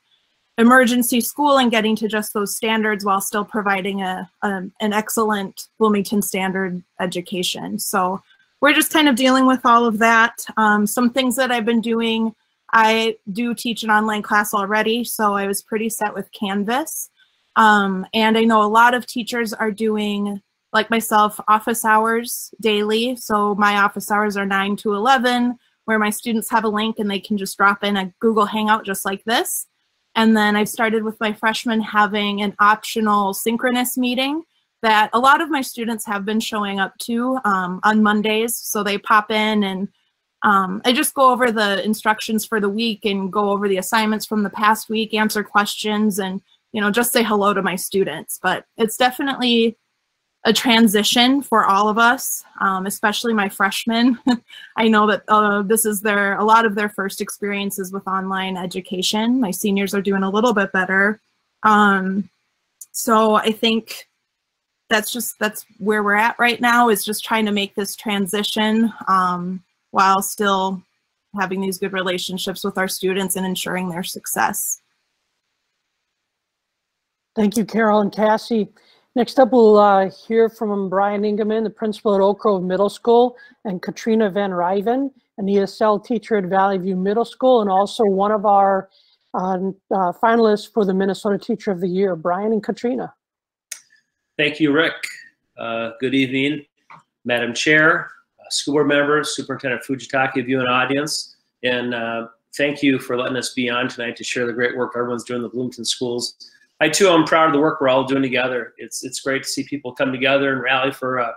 emergency school and getting to just those standards while still providing a, a an excellent Bloomington standard education. So we're just kind of dealing with all of that. Um, some things that I've been doing, I do teach an online class already, so I was pretty set with Canvas. Um, and I know a lot of teachers are doing, like myself, office hours daily. So my office hours are 9 to 11, where my students have a link and they can just drop in a Google Hangout just like this. And then I've started with my freshmen having an optional synchronous meeting that a lot of my students have been showing up to um, on Mondays. So they pop in and um, I just go over the instructions for the week and go over the assignments from the past week, answer questions, and you know just say hello to my students. But it's definitely a transition for all of us, um, especially my freshmen. I know that uh, this is their a lot of their first experiences with online education. My seniors are doing a little bit better. Um, so I think that's just that's where we're at right now is just trying to make this transition um, while still having these good relationships with our students and ensuring their success.
Thank you, Carol and Cassie. Next up, we'll uh, hear from Brian Ingeman, the principal at Oak Grove Middle School, and Katrina Van Riven, an ESL teacher at Valley View Middle School, and also one of our uh, uh, finalists for the Minnesota Teacher of the Year, Brian and Katrina.
Thank you, Rick. Uh, good evening, Madam Chair, uh, school board members, Superintendent Fujitake, viewing audience, and uh, thank you for letting us be on tonight to share the great work everyone's doing in the Bloomington schools. I too am proud of the work we're all doing together. It's it's great to see people come together and rally for a,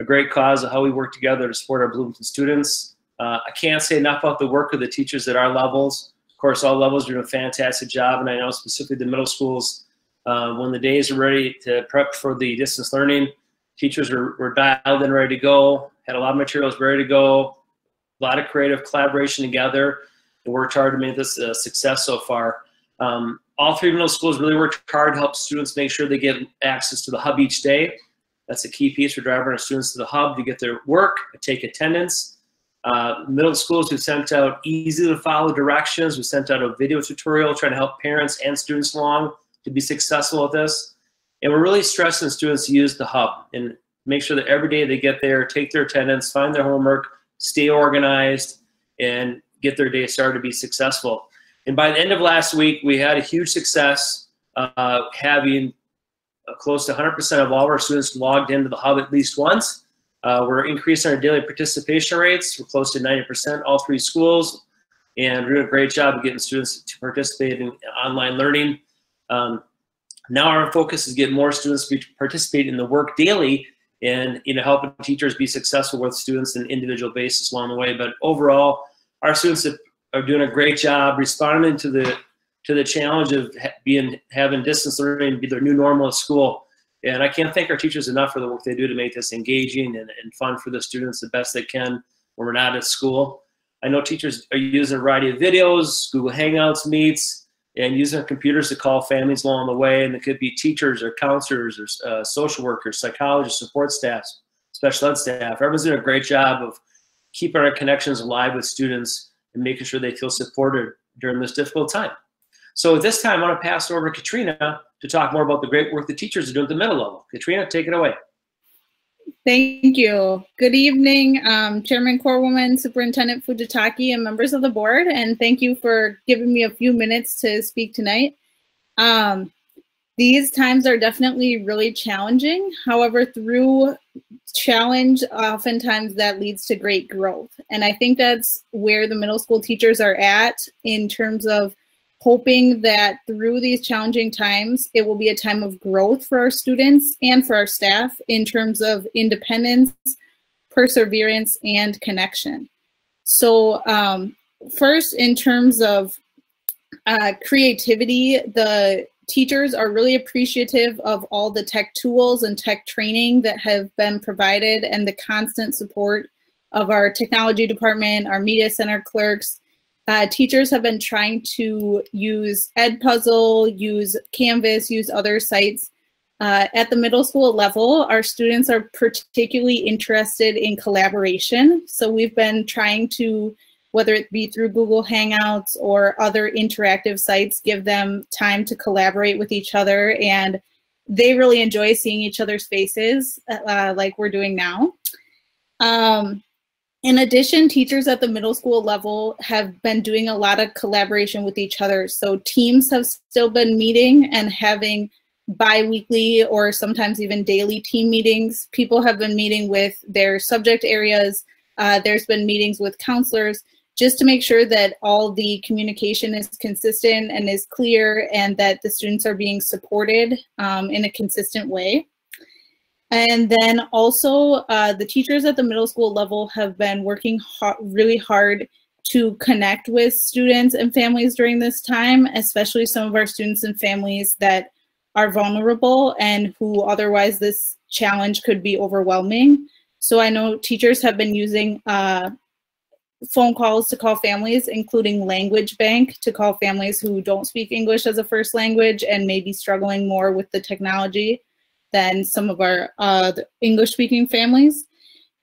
a great cause of how we work together to support our Bloomington students. Uh, I can't say enough about the work of the teachers at our levels. Of course, all levels are doing a fantastic job, and I know specifically the middle schools uh, when the days are ready to prep for the distance learning, Teachers were, were dialed in, ready to go, had a lot of materials ready to go, a lot of creative collaboration together, and worked hard to make this a success so far. Um, all three middle schools really worked hard to help students make sure they get access to the hub each day. That's a key piece for driving our students to the hub to get their work, take attendance. Uh, middle schools, we sent out easy to follow directions. We sent out a video tutorial trying to help parents and students along to be successful at this. And we're really stressing students to use the hub and make sure that every day they get there, take their attendance, find their homework, stay organized, and get their day started to be successful. And by the end of last week, we had a huge success uh, having close to 100% of all of our students logged into the hub at least once. Uh, we're increasing our daily participation rates. We're close to 90%, all three schools. And we're doing a great job of getting students to participate in online learning. Um, now our focus is getting more students to participate in the work daily and you know helping teachers be successful with students on an individual basis along the way. But overall, our students are doing a great job responding to the to the challenge of being having distance learning be their new normal at school. And I can't thank our teachers enough for the work they do to make this engaging and, and fun for the students the best they can when we're not at school. I know teachers are using a variety of videos, Google Hangouts, Meets, and using their computers to call families along the way. And it could be teachers or counselors or uh, social workers, psychologists, support staff, special ed staff. Everyone's doing a great job of keeping our connections alive with students and making sure they feel supported during this difficult time. So at this time, I want to pass over to Katrina to talk more about the great work the teachers are doing at the middle level. Katrina, take it away.
Thank you. Good evening, um, Chairman Corwoman, Superintendent Fujitake, and members of the board, and thank you for giving me a few minutes to speak tonight. Um, these times are definitely really challenging. However, through challenge, oftentimes that leads to great growth. And I think that's where the middle school teachers are at in terms of hoping that through these challenging times, it will be a time of growth for our students and for our staff in terms of independence, perseverance, and connection. So um, first, in terms of uh, creativity, the teachers are really appreciative of all the tech tools and tech training that have been provided and the constant support of our technology department, our media center clerks, uh, teachers have been trying to use Edpuzzle, use Canvas, use other sites. Uh, at the middle school level, our students are particularly interested in collaboration. So we've been trying to, whether it be through Google Hangouts or other interactive sites, give them time to collaborate with each other. And they really enjoy seeing each other's faces uh, like we're doing now. Um, in addition, teachers at the middle school level have been doing a lot of collaboration with each other. So teams have still been meeting and having bi-weekly or sometimes even daily team meetings. People have been meeting with their subject areas. Uh, there's been meetings with counselors just to make sure that all the communication is consistent and is clear and that the students are being supported um, in a consistent way. And then also uh, the teachers at the middle school level have been working really hard to connect with students and families during this time, especially some of our students and families that are vulnerable and who otherwise this challenge could be overwhelming. So I know teachers have been using uh, phone calls to call families, including Language Bank to call families who don't speak English as a first language and may be struggling more with the technology than some of our uh, English speaking families.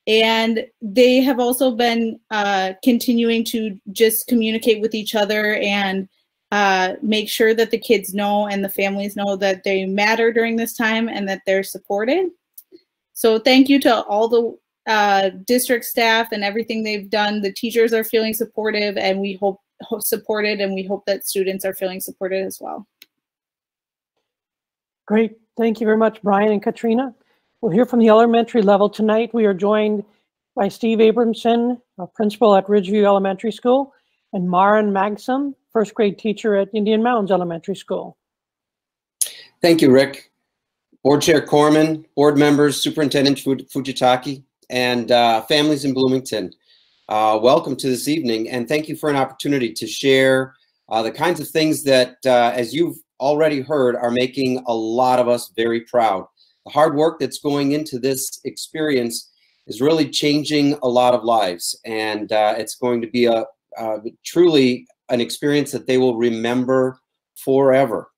And they have also been uh, continuing to just communicate with each other and uh, make sure that the kids know and the families know that they matter during this time and that they're supported. So thank you to all the uh, district staff and everything they've done. The teachers are feeling supportive and we hope, hope supported and we hope that students are feeling supported as well.
Great. Thank you very much, Brian and Katrina. We'll hear from the elementary level tonight. We are joined by Steve Abramson, a principal at Ridgeview Elementary School, and Marin Magsum, first grade teacher at Indian Mounds Elementary School.
Thank you, Rick. Board Chair Korman, board members, Superintendent Fujitake, and uh, families in Bloomington. Uh, welcome to this evening, and thank you for an opportunity to share uh, the kinds of things that, uh, as you've already heard are making a lot of us very proud. the hard work that's going into this experience is really changing a lot of lives. And uh, it's going to be a uh, truly an experience that they will remember forever.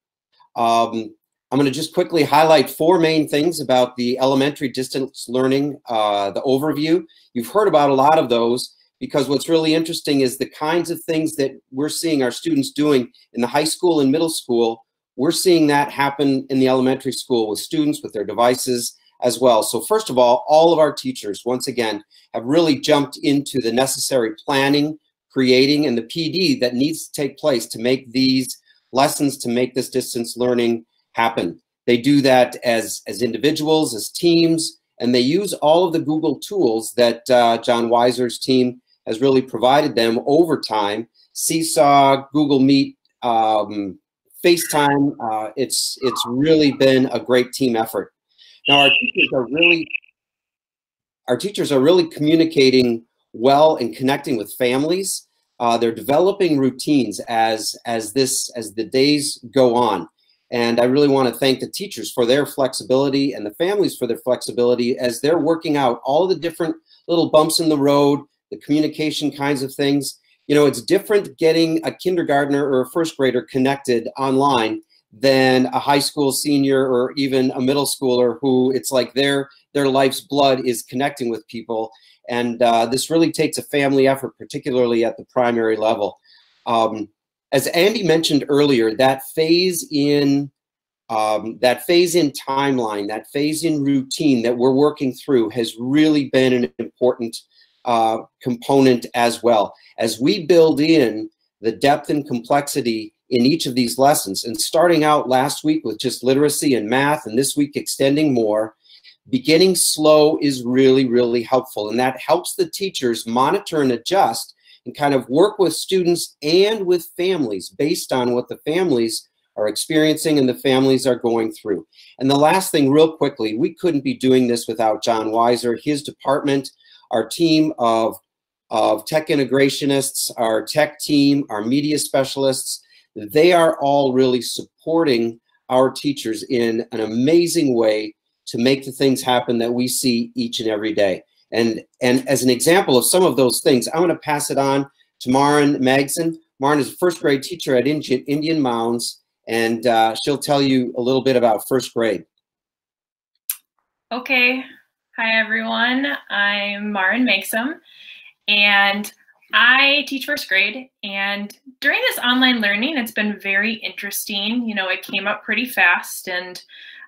Um, I'm going to just quickly highlight four main things about the elementary distance learning, uh, the overview. You've heard about a lot of those because what's really interesting is the kinds of things that we're seeing our students doing in the high school and middle school, we're seeing that happen in the elementary school with students with their devices as well. So first of all, all of our teachers, once again, have really jumped into the necessary planning, creating, and the PD that needs to take place to make these lessons, to make this distance learning happen. They do that as, as individuals, as teams, and they use all of the Google tools that uh, John Weiser's team has really provided them over time. Seesaw, Google Meet, um, FaceTime, uh, it's, it's really been a great team effort. Now our teachers are really, our teachers are really communicating well and connecting with families. Uh, they're developing routines as, as this, as the days go on. And I really want to thank the teachers for their flexibility and the families for their flexibility as they're working out all the different little bumps in the road, the communication kinds of things. You know, it's different getting a kindergartner or a first grader connected online than a high school senior or even a middle schooler who it's like their their life's blood is connecting with people. And uh, this really takes a family effort, particularly at the primary level. Um, as Andy mentioned earlier, that phase in um, that phase in timeline, that phase in routine that we're working through has really been an important uh, component as well. As we build in the depth and complexity in each of these lessons, and starting out last week with just literacy and math, and this week extending more, beginning slow is really, really helpful. And that helps the teachers monitor and adjust and kind of work with students and with families based on what the families are experiencing and the families are going through. And the last thing real quickly, we couldn't be doing this without John Weiser, his department, our team of, of tech integrationists, our tech team, our media specialists, they are all really supporting our teachers in an amazing way to make the things happen that we see each and every day. And, and as an example of some of those things, I'm to pass it on to Marin Magson. Marin is a first grade teacher at Indian, Indian Mounds, and uh, she'll tell you a little bit about first grade.
Okay. Hi, everyone. I'm Marin Maxim, and I teach first grade. And during this online learning, it's been very interesting. You know, it came up pretty fast, and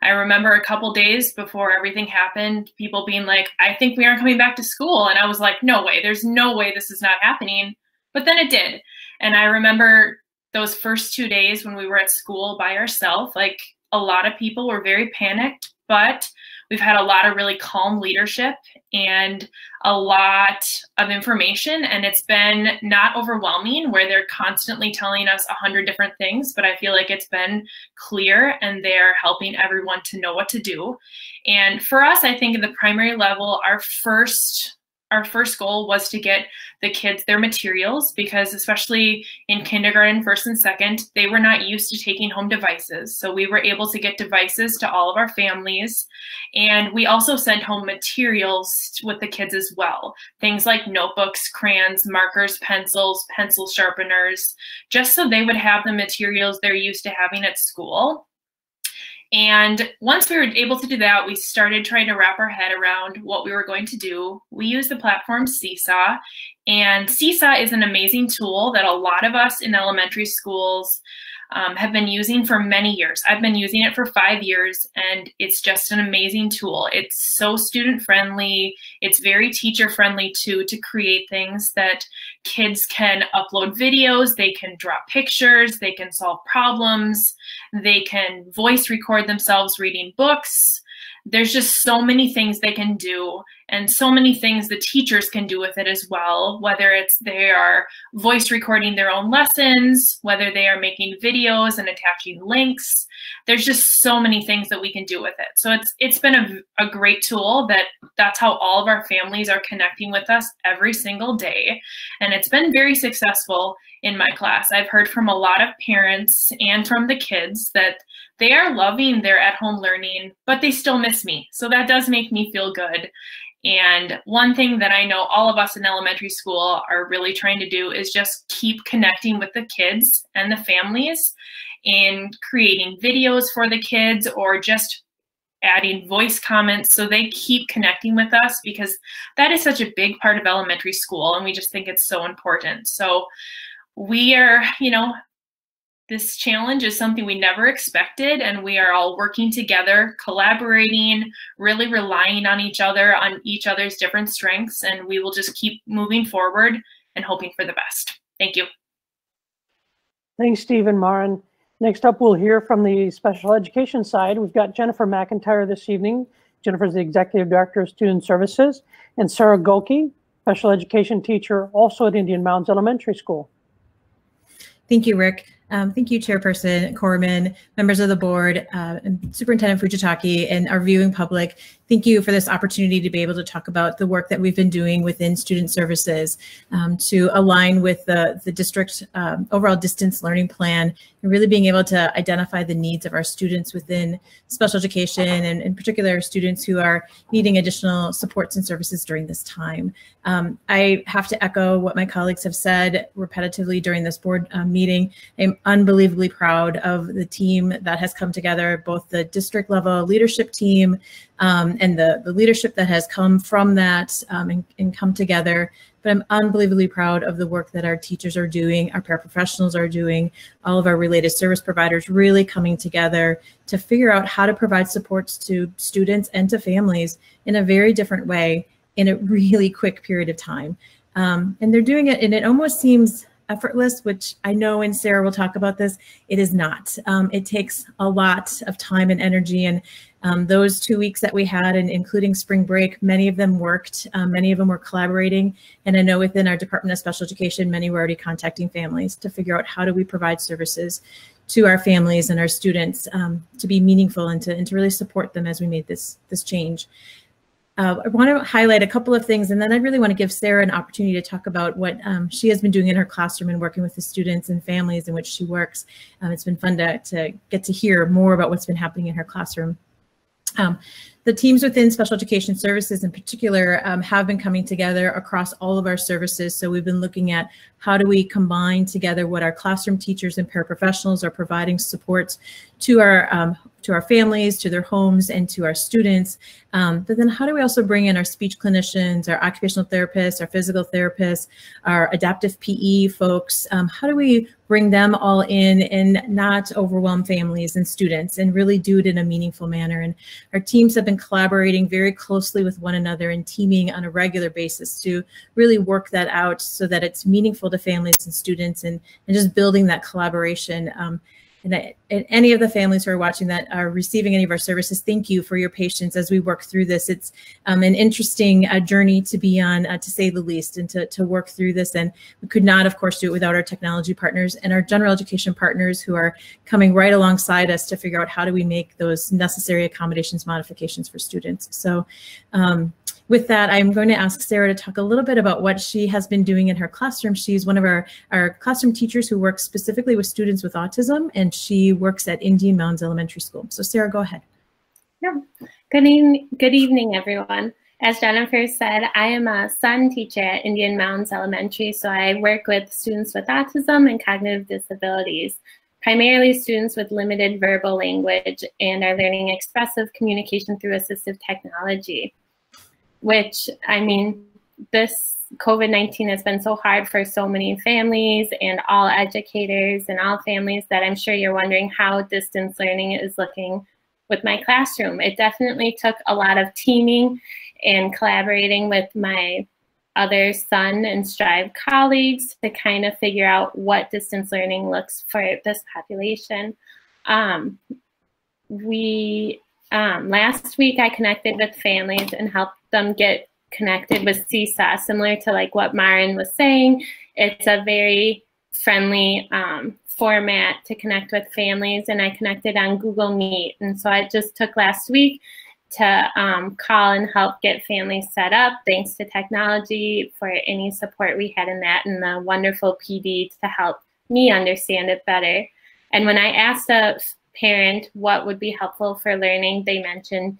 I remember a couple days before everything happened, people being like, I think we aren't coming back to school. And I was like, no way, there's no way this is not happening. But then it did. And I remember those first two days when we were at school by ourselves, like a lot of people were very panicked, but we've had a lot of really calm leadership and a lot of information and it's been not overwhelming where they're constantly telling us a hundred different things but i feel like it's been clear and they're helping everyone to know what to do. And for us i think at the primary level our first our first goal was to get the kids their materials because especially in kindergarten first and second they were not used to taking home devices. So we were able to get devices to all of our families. And we also sent home materials with the kids as well. Things like notebooks crayons markers pencils pencil sharpeners just so they would have the materials they're used to having at school and once we were able to do that, we started trying to wrap our head around what we were going to do. We use the platform Seesaw, and Seesaw is an amazing tool that a lot of us in elementary schools um, have been using for many years. I've been using it for five years, and it's just an amazing tool. It's so student friendly. It's very teacher friendly too to create things that kids can upload videos, they can draw pictures, they can solve problems, they can voice record themselves reading books there's just so many things they can do and so many things the teachers can do with it as well whether it's they are voice recording their own lessons whether they are making videos and attaching links. There's just so many things that we can do with it. So it's it's been a, a great tool that that's how all of our families are connecting with us every single day. And it's been very successful in my class. I've heard from a lot of parents and from the kids that they are loving their at home learning, but they still miss me. So that does make me feel good. And one thing that I know all of us in elementary school are really trying to do is just keep connecting with the kids and the families and creating videos for the kids or just adding voice comments so they keep connecting with us because that is such a big part of elementary school and we just think it's so important. So we are, you know, this challenge is something we never expected and we are all working together, collaborating, really relying on each other, on each other's different strengths, and we will just keep moving forward and hoping for the best. Thank you.
Thanks, Stephen Marin. Next up, we'll hear from the special education side. We've got Jennifer McIntyre this evening. Jennifer is the Executive Director of Student Services, and Sarah Golke, special education teacher, also at Indian Mounds Elementary School.
Thank you, Rick. Um, thank you, Chairperson Korman, members of the board, uh, and Superintendent Fujitake, and our viewing public. Thank you for this opportunity to be able to talk about the work that we've been doing within student services um, to align with the, the district um, overall distance learning plan and really being able to identify the needs of our students within special education and in particular students who are needing additional supports and services during this time. Um, I have to echo what my colleagues have said repetitively during this board uh, meeting. I'm unbelievably proud of the team that has come together, both the district level leadership team, um, and the, the leadership that has come from that um, and, and come together. But I'm unbelievably proud of the work that our teachers are doing, our paraprofessionals are doing, all of our related service providers really coming together to figure out how to provide supports to students and to families in a very different way in a really quick period of time. Um, and they're doing it, and it almost seems effortless, which I know, and Sarah will talk about this, it is not. Um, it takes a lot of time and energy. And um, those two weeks that we had, and including spring break, many of them worked, um, many of them were collaborating. And I know within our Department of Special Education, many were already contacting families to figure out how do we provide services to our families and our students um, to be meaningful and to, and to really support them as we made this, this change. Uh, I want to highlight a couple of things, and then I really want to give Sarah an opportunity to talk about what um, she has been doing in her classroom and working with the students and families in which she works. Um, it's been fun to, to get to hear more about what's been happening in her classroom. Um, the teams within special education services in particular um, have been coming together across all of our services. So we've been looking at how do we combine together what our classroom teachers and paraprofessionals are providing supports to our um, to our families, to their homes, and to our students. Um, but then how do we also bring in our speech clinicians, our occupational therapists, our physical therapists, our adaptive PE folks? Um, how do we bring them all in and not overwhelm families and students and really do it in a meaningful manner? And our teams have been collaborating very closely with one another and teaming on a regular basis to really work that out so that it's meaningful to families and students and, and just building that collaboration. Um, and, and, any of the families who are watching that are receiving any of our services, thank you for your patience as we work through this. It's um, an interesting uh, journey to be on, uh, to say the least, and to, to work through this. And we could not, of course, do it without our technology partners and our general education partners who are coming right alongside us to figure out how do we make those necessary accommodations modifications for students. So um, with that, I'm going to ask Sarah to talk a little bit about what she has been doing in her classroom. She's one of our, our classroom teachers who works specifically with students with autism, and she works at Indian Mounds Elementary School. So Sarah, go ahead.
Yeah. Good evening, good evening, everyone. As Jennifer said, I am a SUN teacher at Indian Mounds Elementary, so I work with students with autism and cognitive disabilities, primarily students with limited verbal language and are learning expressive communication through assistive technology which I mean, this COVID 19 has been so hard for so many families and all educators and all families that I'm sure you're wondering how distance learning is looking with my classroom. It definitely took a lot of teaming and collaborating with my other SUN and Strive colleagues to kind of figure out what distance learning looks for this population. Um, we um, last week I connected with families and helped them get connected with Seesaw, similar to like what Marin was saying. It's a very friendly um, format to connect with families, and I connected on Google Meet. And so I just took last week to um, call and help get families set up, thanks to technology for any support we had in that, and the wonderful PD to help me understand it better. And when I asked a parent what would be helpful for learning, they mentioned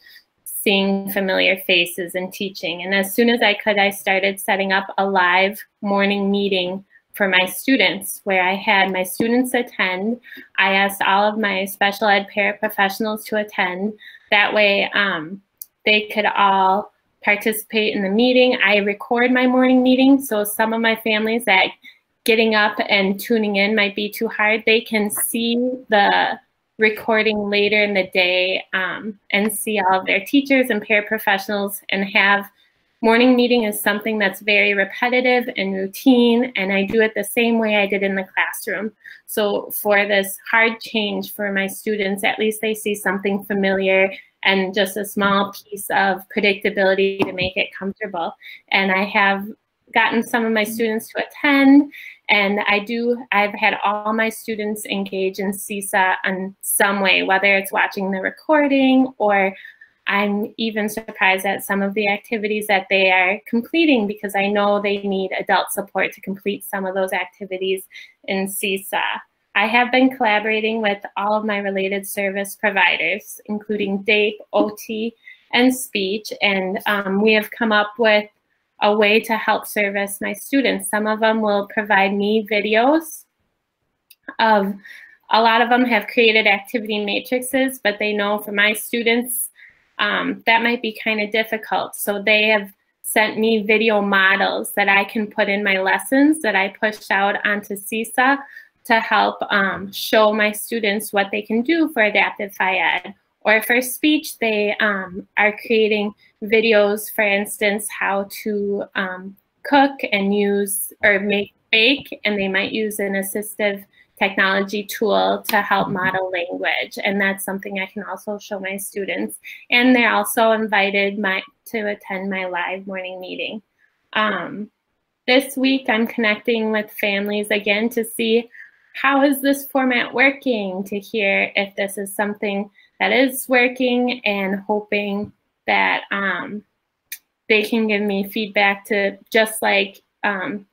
seeing familiar faces and teaching. And as soon as I could, I started setting up a live morning meeting for my students where I had my students attend. I asked all of my special ed paraprofessionals to attend. That way um, they could all participate in the meeting. I record my morning meeting, so some of my families that getting up and tuning in might be too hard, they can see the recording later in the day um, and see all of their teachers and paraprofessionals and have morning meeting is something that's very repetitive and routine and I do it the same way I did in the classroom. So for this hard change for my students, at least they see something familiar and just a small piece of predictability to make it comfortable. And I have gotten some of my students to attend and I do, I've had all my students engage in Seesaw in some way, whether it's watching the recording or I'm even surprised at some of the activities that they are completing because I know they need adult support to complete some of those activities in Seesaw. I have been collaborating with all of my related service providers, including DAPE, OT, and speech, and um, we have come up with a way to help service my students. Some of them will provide me videos of, a lot of them have created activity matrices, but they know for my students, um, that might be kind of difficult. So they have sent me video models that I can put in my lessons that I push out onto Seesaw to help um, show my students what they can do for adaptive ed. Or for speech, they um, are creating videos, for instance, how to um, cook and use or make bake, and they might use an assistive technology tool to help model language. And that's something I can also show my students. And they're also invited my, to attend my live morning meeting. Um, this week, I'm connecting with families again to see how is this format working, to hear if this is something that is working and hoping that um, they can give me feedback to just like um,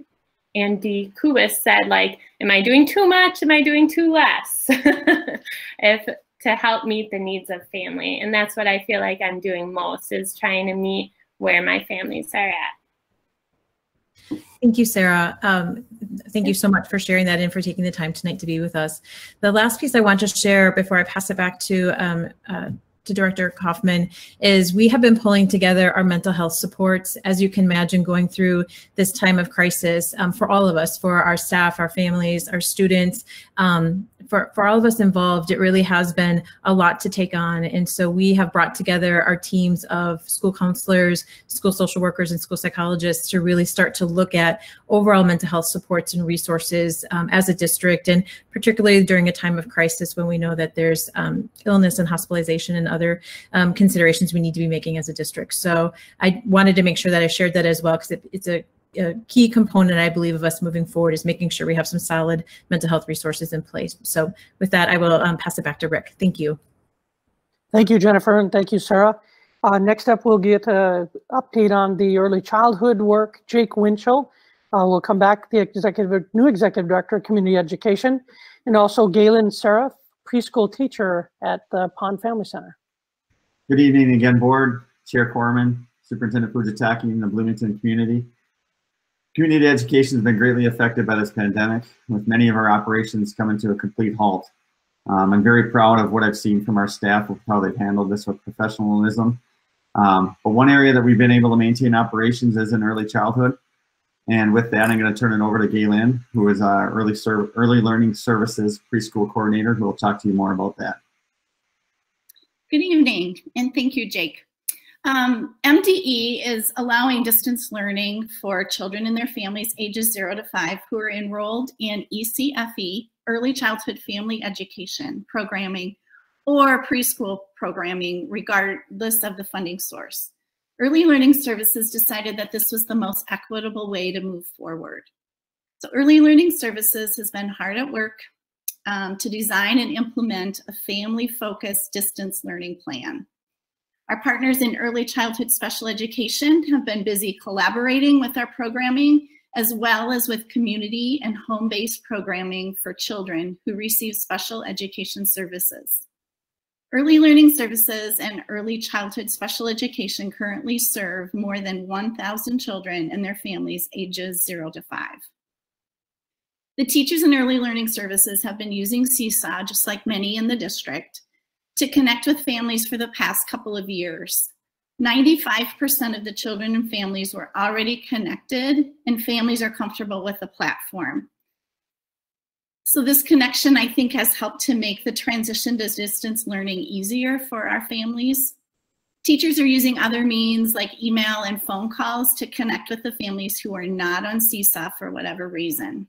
Andy Kubis said, like, am I doing too much? Am I doing too less? if to help meet the needs of family. And that's what I feel like I'm doing most is trying to meet where my families are at.
Thank you, Sarah. Um, thank you so much for sharing that and for taking the time tonight to be with us. The last piece I want to share before I pass it back to um, uh, to Director Kaufman is we have been pulling together our mental health supports, as you can imagine, going through this time of crisis um, for all of us, for our staff, our families, our students, um, for, for all of us involved, it really has been a lot to take on. And so we have brought together our teams of school counselors, school social workers, and school psychologists to really start to look at overall mental health supports and resources um, as a district, and particularly during a time of crisis when we know that there's um, illness and hospitalization and other um, considerations we need to be making as a district. So I wanted to make sure that I shared that as well because it, it's a a key component, I believe, of us moving forward is making sure we have some solid mental health resources in place. So with that, I will um, pass it back to Rick. Thank you.
Thank you, Jennifer, and thank you, Sarah. Uh, next up, we'll get an update on the early childhood work. Jake Winchell uh, will come back, the executive, new executive director of community education, and also Galen Seraph, preschool teacher at the Pond Family Center.
Good evening again, board, Chair Korman, Superintendent Fujitake, and the Bloomington community. Community education has been greatly affected by this pandemic, with many of our operations coming to a complete halt. Um, I'm very proud of what I've seen from our staff with how they've handled this with professionalism. Um, but one area that we've been able to maintain operations is in early childhood. And with that, I'm going to turn it over to Galen, who is our early, early learning services preschool coordinator, who will talk to you more about that.
Good evening, and thank you, Jake. Um, MDE is allowing distance learning for children and their families ages zero to five who are enrolled in ECFE, Early Childhood Family Education programming, or preschool programming, regardless of the funding source. Early Learning Services decided that this was the most equitable way to move forward. So Early Learning Services has been hard at work um, to design and implement a family-focused distance learning plan. Our partners in early childhood special education have been busy collaborating with our programming as well as with community and home-based programming for children who receive special education services. Early Learning Services and Early Childhood Special Education currently serve more than 1,000 children and their families ages 0 to 5. The teachers in Early Learning Services have been using Seesaw, just like many in the district, to connect with families for the past couple of years. 95% of the children and families were already connected and families are comfortable with the platform. So this connection, I think, has helped to make the transition to distance learning easier for our families. Teachers are using other means like email and phone calls to connect with the families who are not on Seesaw for whatever reason.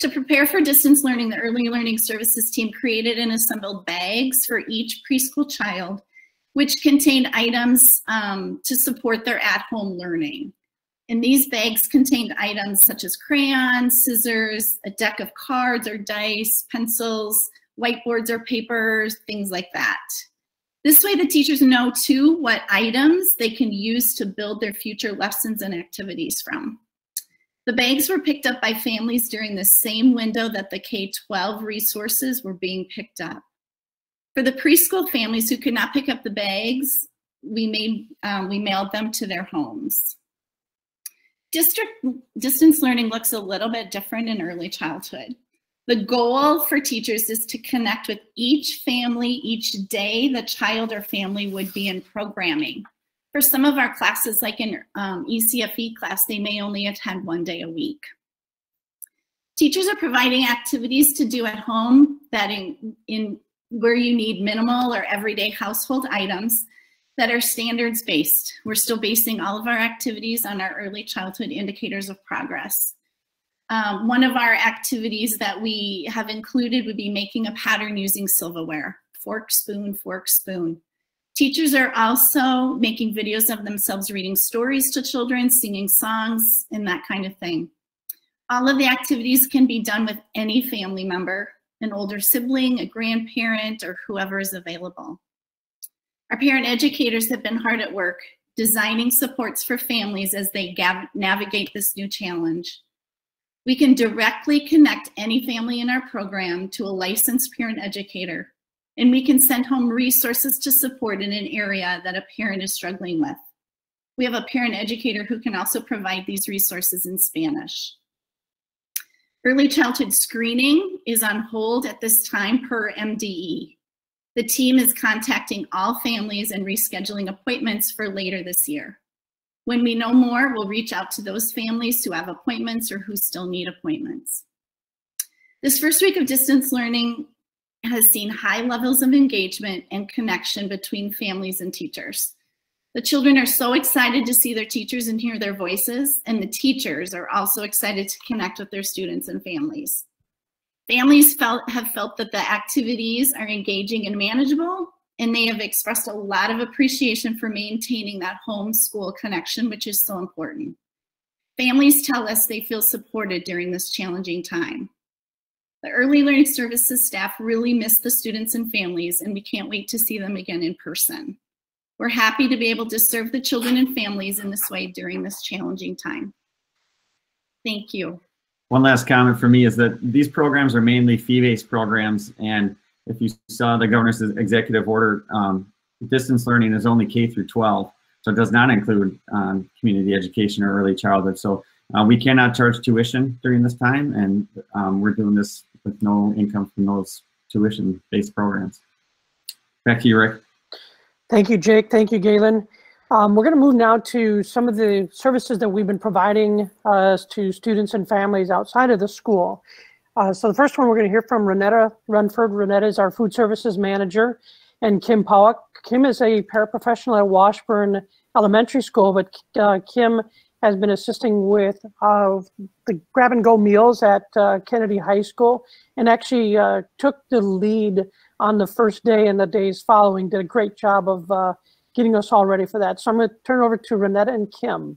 To prepare for distance learning, the Early Learning Services team created and assembled bags for each preschool child, which contained items um, to support their at-home learning. And these bags contained items such as crayons, scissors, a deck of cards or dice, pencils, whiteboards or papers, things like that. This way the teachers know too what items they can use to build their future lessons and activities from. The bags were picked up by families during the same window that the K-12 resources were being picked up. For the preschool families who could not pick up the bags, we, made, um, we mailed them to their homes. District distance learning looks a little bit different in early childhood. The goal for teachers is to connect with each family each day the child or family would be in programming. For some of our classes, like in um, ECFE class, they may only attend one day a week. Teachers are providing activities to do at home that in, in where you need minimal or everyday household items that are standards based. We're still basing all of our activities on our early childhood indicators of progress. Um, one of our activities that we have included would be making a pattern using silverware, fork, spoon, fork, spoon. Teachers are also making videos of themselves reading stories to children, singing songs, and that kind of thing. All of the activities can be done with any family member, an older sibling, a grandparent, or whoever is available. Our parent educators have been hard at work designing supports for families as they navigate this new challenge. We can directly connect any family in our program to a licensed parent educator, and we can send home resources to support in an area that a parent is struggling with. We have a parent educator who can also provide these resources in Spanish. Early childhood screening is on hold at this time per MDE. The team is contacting all families and rescheduling appointments for later this year. When we know more, we'll reach out to those families who have appointments or who still need appointments. This first week of distance learning has seen high levels of engagement and connection between families and teachers. The children are so excited to see their teachers and hear their voices, and the teachers are also excited to connect with their students and families. Families felt, have felt that the activities are engaging and manageable, and they have expressed a lot of appreciation for maintaining that home school connection, which is so important. Families tell us they feel supported during this challenging time. The Early Learning Services staff really miss the students and families, and we can't wait to see them again in person. We're happy to be able to serve the children and families in this way during this challenging time. Thank you.
One last comment for me is that these programs are mainly fee-based programs, and if you saw the governor's executive order, um, distance learning is only K through 12, so it does not include um, community education or early childhood. So uh, we cannot charge tuition during this time, and um, we're doing this with no income from those tuition-based programs. Back to you, Rick.
Thank you, Jake. Thank you, Galen. Um, we're going to move now to some of the services that we've been providing uh, to students and families outside of the school. Uh, so the first one we're going to hear from Renetta Runford. Renetta is our food services manager, and Kim Powick. Kim is a paraprofessional at Washburn Elementary School, but uh, Kim has been assisting with uh, the grab and go meals at uh, Kennedy High School and actually uh, took the lead on the first day and the days following, did a great job of getting us all ready for that. So I'm going to turn over to Renetta and Kim.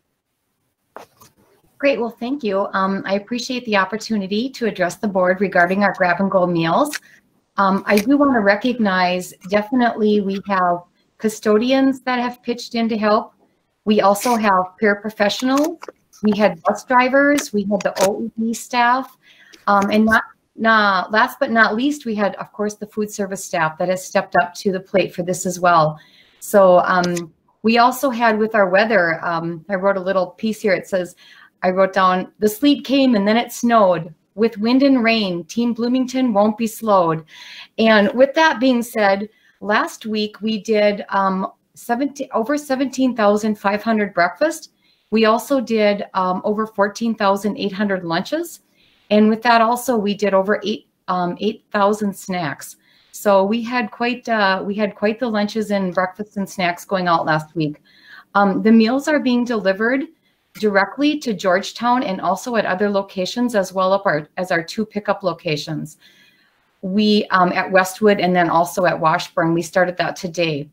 Great. Well, thank you. Um, I appreciate the opportunity to address the board regarding our grab and go meals. Um, I do want to recognize definitely we have custodians that have pitched in to help. We also have peer professionals. We had bus drivers. We had the OED staff. Um, and not last but not least, we had, of course, the food service staff that has stepped up to the plate for this as well. So um, we also had with our weather, um, I wrote a little piece here. It says, I wrote down, the sleet came and then it snowed. With wind and rain, Team Bloomington won't be slowed. And with that being said, last week we did um, 17, over 17,500 breakfast. We also did um, over 14,800 lunches. And with that also, we did over eight um, 8,000 snacks. So we had quite uh, we had quite the lunches and breakfasts and snacks going out last week. Um, the meals are being delivered directly to Georgetown and also at other locations as well up our, as our two pickup locations. We um, at Westwood and then also at Washburn, we started that today.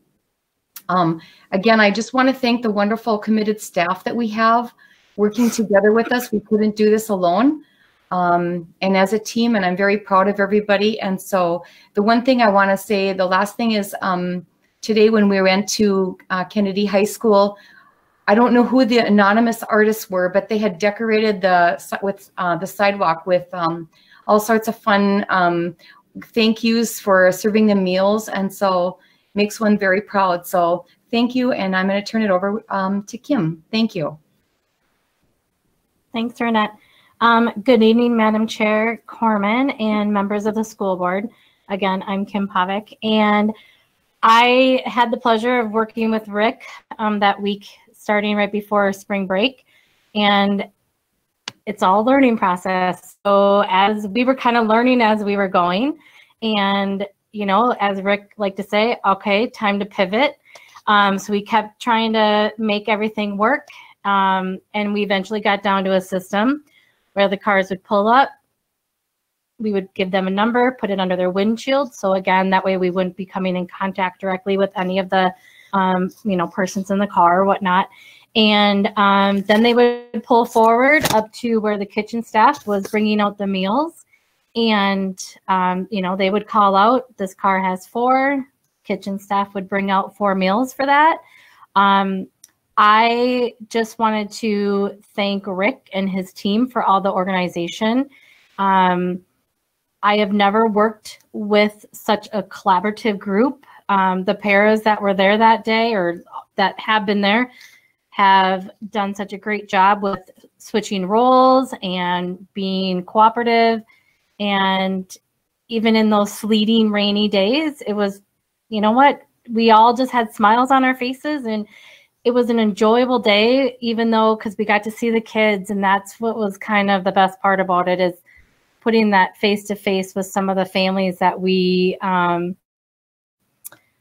Um, again, I just want to thank the wonderful committed staff that we have working together with us. We couldn't do this alone um, and as a team, and I'm very proud of everybody. And so the one thing I want to say, the last thing is um, today when we went to uh, Kennedy High School, I don't know who the anonymous artists were, but they had decorated the with uh, the sidewalk with um, all sorts of fun um, thank yous for serving the meals, and so makes one very proud. So thank you, and I'm going to turn it over um, to Kim. Thank you.
Thanks, Renette. Um, good evening, Madam Chair Korman and members of the school board. Again, I'm Kim Pavick, and I had the pleasure of working with Rick um, that week starting right before spring break. And it's all learning process. So as we were kind of learning as we were going, and you know, as Rick liked to say, okay, time to pivot. Um, so we kept trying to make everything work. Um, and we eventually got down to a system where the cars would pull up. We would give them a number, put it under their windshield. So again, that way we wouldn't be coming in contact directly with any of the um, you know, persons in the car or whatnot. And um, then they would pull forward up to where the kitchen staff was bringing out the meals. And, um, you know, they would call out, this car has four. Kitchen staff would bring out four meals for that. Um, I just wanted to thank Rick and his team for all the organization. Um, I have never worked with such a collaborative group um, the paras that were there that day or that have been there have done such a great job with switching roles and being cooperative. And even in those sleeting, rainy days, it was, you know what? We all just had smiles on our faces and it was an enjoyable day, even though because we got to see the kids, and that's what was kind of the best part about it is putting that face to face with some of the families that we um,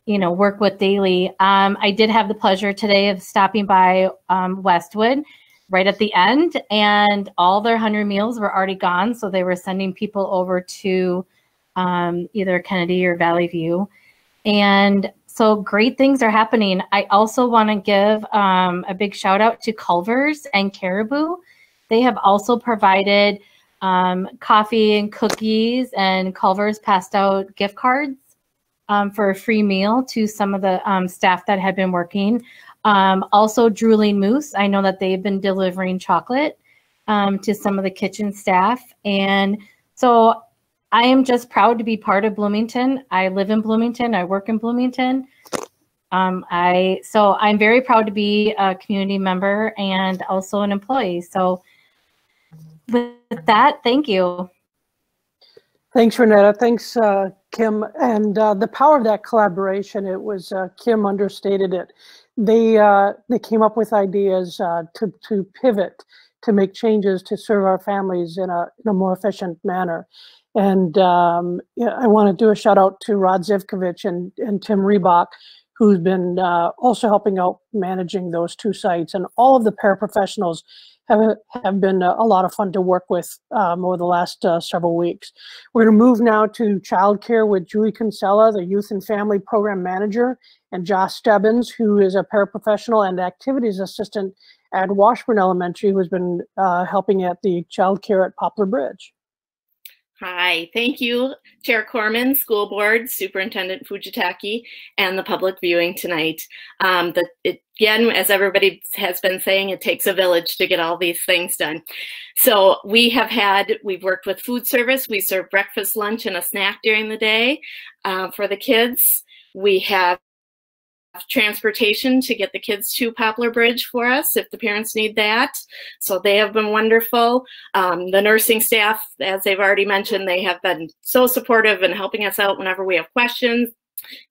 you know, work with daily. Um, I did have the pleasure today of stopping by um, Westwood right at the end, and all their 100 meals were already gone. So they were sending people over to um, either Kennedy or Valley View. And so great things are happening. I also want to give um, a big shout out to Culver's and Caribou. They have also provided um, coffee and cookies, and Culver's passed out gift cards um, for a free meal to some of the um, staff that had been working. Um, also, Drooling Moose, I know that they've been delivering chocolate um, to some of the kitchen staff. And so I am just proud to be part of Bloomington. I live in Bloomington, I work in Bloomington. Um, I so I'm very proud to be a community member and also an employee. So with that, thank you.
Thanks, Renetta. Thanks, uh, Kim. And uh, the power of that collaboration, it was uh, Kim understated it. They uh, they came up with ideas uh, to to pivot, to make changes to serve our families in a in a more efficient manner. And um, I want to do a shout out to Rod Zivkovich and, and Tim Reebok, who's been uh, also helping out managing those two sites, and all of the paraprofessionals have, have been a lot of fun to work with um, over the last uh, several weeks. We're going to move now to childcare with Julie Kinsella, the Youth and Family Program Manager, and Josh Stebbins, who is a paraprofessional and activities assistant at Washburn Elementary, who's been uh, helping at the child care at Poplar Bridge.
Hi, thank you, Chair Korman, School Board, Superintendent Fujitake, and the public viewing tonight. Um, the, it, again, as everybody has been saying, it takes a village to get all these things done. So we have had, we've worked with food service. We serve breakfast, lunch, and a snack during the day uh, for the kids. We have transportation to get the kids to Poplar Bridge for us if the parents need that. So they have been wonderful. Um, the nursing staff, as they've already mentioned, they have been so supportive and helping us out whenever we have questions,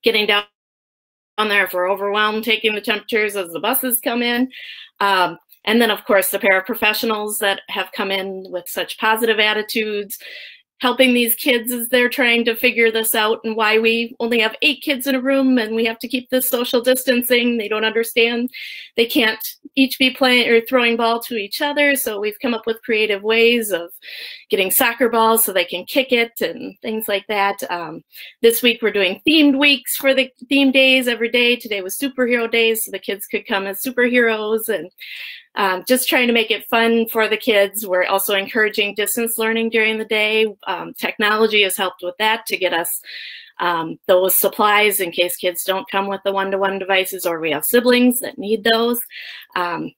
getting down on there if we're overwhelmed, taking the temperatures as the buses come in. Um, and then, of course, the paraprofessionals that have come in with such positive attitudes, helping these kids as they're trying to figure this out and why we only have eight kids in a room and we have to keep this social distancing. They don't understand. They can't each be playing or throwing ball to each other. So we've come up with creative ways of getting soccer balls so they can kick it and things like that. Um, this week we're doing themed weeks for the theme days every day. Today was superhero days so the kids could come as superheroes and um, just trying to make it fun for the kids. We're also encouraging distance learning during the day. Um, technology has helped with that to get us um, those supplies in case kids don't come with the one-to-one -one devices or we have siblings that need those. Um,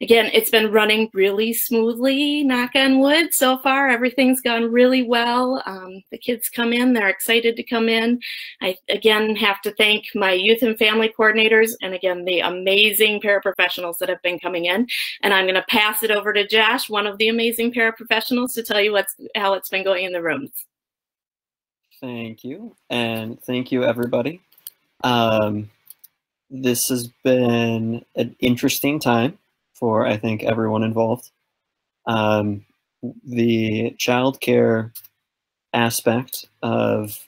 again, it's been running really smoothly, knock on wood. So far, everything's gone really well. Um, the kids come in, they're excited to come in. I, again, have to thank my youth and family coordinators and again, the amazing paraprofessionals that have been coming in. And I'm gonna pass it over to Josh, one of the amazing paraprofessionals to tell you what's how it's been going in the rooms.
Thank you. And thank you, everybody. Um, this has been an interesting time for I think everyone involved. Um, the childcare aspect of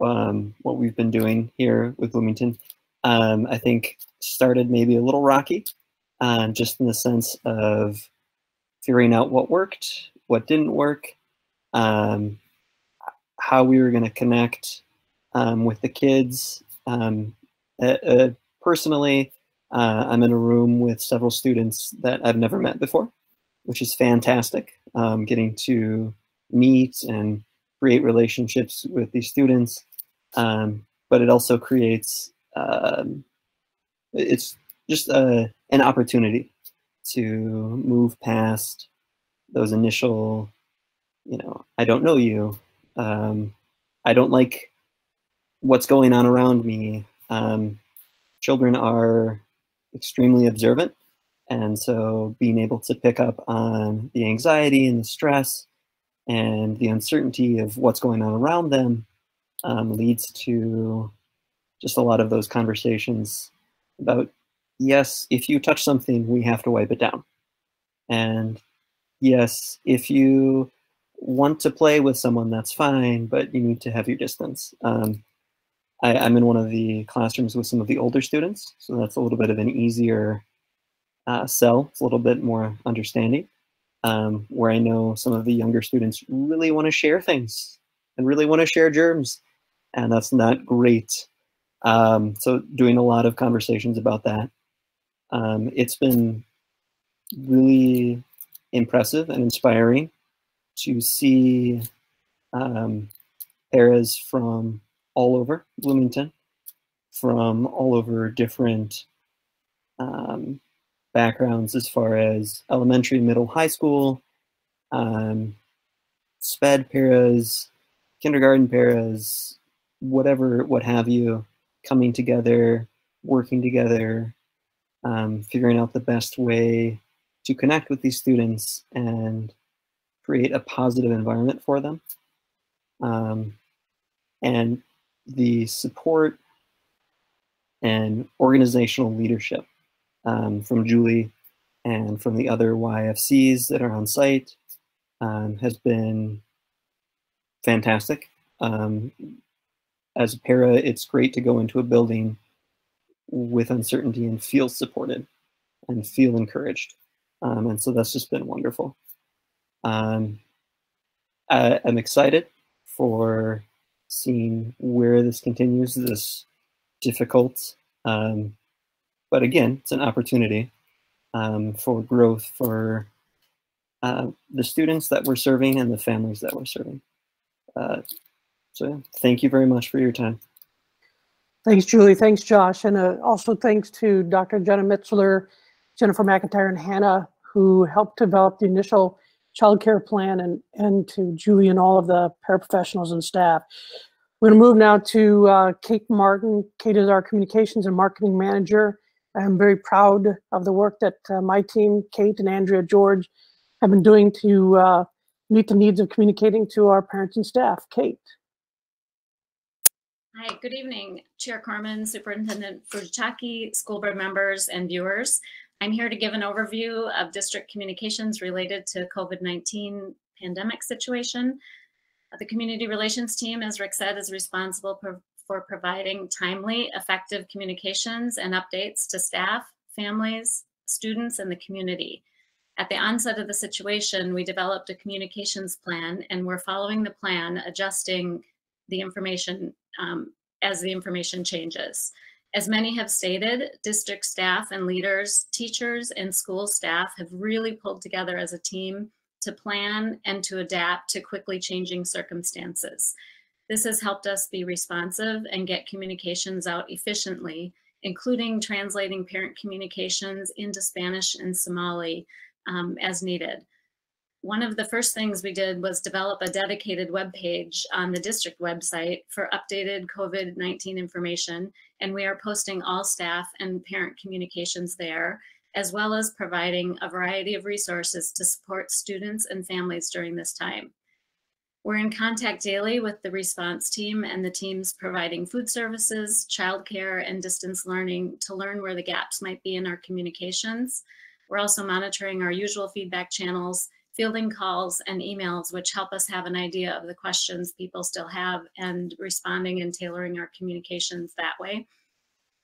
um, what we've been doing here with Bloomington, um, I think started maybe a little rocky, uh, just in the sense of figuring out what worked, what didn't work, um, how we were going to connect um, with the kids. Um, uh, uh, personally, uh, I'm in a room with several students that I've never met before, which is fantastic. Um, getting to meet and create relationships with these students, um, but it also creates um, it's just a, uh, an opportunity to move past those initial, you know, I don't know you, um, I don't like what's going on around me. Um, children are extremely observant. And so being able to pick up on the anxiety and the stress and the uncertainty of what's going on around them um, leads to just a lot of those conversations about, yes, if you touch something, we have to wipe it down. And yes, if you want to play with someone, that's fine, but you need to have your distance. Um, I, am in one of the classrooms with some of the older students, so that's a little bit of an easier uh, sell. It's a little bit more understanding. Um, where I know some of the younger students really want to share things and really want to share germs, and that's not great. Um, so doing a lot of conversations about that. Um, it's been really impressive and inspiring to see um, eras from all over Bloomington from all over different um, backgrounds as far as elementary, middle, high school, um, SPED paras, kindergarten paras, whatever, what have you, coming together, working together, um, figuring out the best way to connect with these students and create a positive environment for them. Um, and the support and organizational leadership um, from Julie and from the other YFCs that are on site um, has been fantastic. Um, as a para, it's great to go into a building with uncertainty and feel supported and feel encouraged. Um, and so that's just been wonderful. Um, I, I'm excited for seeing where this continues, this difficult, um, but again, it's an opportunity um, for growth for uh, the students that we're serving and the families that we're serving. Uh, so thank you very much for your time.
Thanks, Julie. Thanks, Josh. And uh, also thanks to Dr. Jenna Mitzler, Jennifer McIntyre, and Hannah, who helped develop the initial child care plan, and, and to Julie and all of the paraprofessionals and staff. We're going to move now to uh, Kate Martin. Kate is our communications and marketing manager. I'm very proud of the work that uh, my team, Kate and Andrea George, have been doing to uh, meet the needs of communicating to our parents and staff. Kate.
Hi, good evening, Chair Korman, Superintendent Fujitake, school board members, and viewers. I'm here to give an overview of district communications related to COVID-19 pandemic situation. The community relations team, as Rick said, is responsible for, for providing timely, effective communications and updates to staff, families, students, and the community. At the onset of the situation, we developed a communications plan and we're following the plan, adjusting the information um, as the information changes. As many have stated, district staff and leaders, teachers and school staff have really pulled together as a team to plan and to adapt to quickly changing circumstances. This has helped us be responsive and get communications out efficiently, including translating parent communications into Spanish and Somali um, as needed one of the first things we did was develop a dedicated web page on the district website for updated COVID-19 information. And we are posting all staff and parent communications there, as well as providing a variety of resources to support students and families during this time. We're in contact daily with the response team and the teams providing food services, childcare, and distance learning to learn where the gaps might be in our communications. We're also monitoring our usual feedback channels fielding calls and emails, which help us have an idea of the questions people still have and responding and tailoring our communications that way.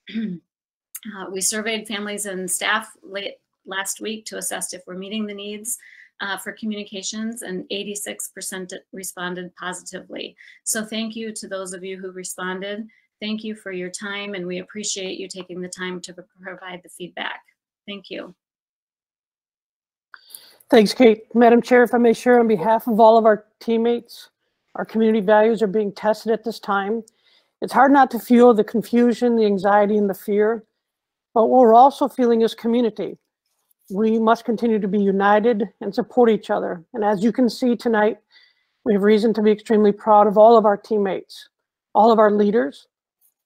uh, we surveyed families and staff late last week to assess if we're meeting the needs uh, for communications and 86% responded positively. So thank you to those of you who responded. Thank you for your time and we appreciate you taking the time to provide the feedback. Thank you.
Thanks, Kate. Madam Chair, if I may share on behalf of all of our teammates, our community values are being tested at this time. It's hard not to feel the confusion, the anxiety, and the fear. But what we're also feeling is community. We must continue to be united and support each other. And as you can see tonight, we have reason to be extremely proud of all of our teammates, all of our leaders.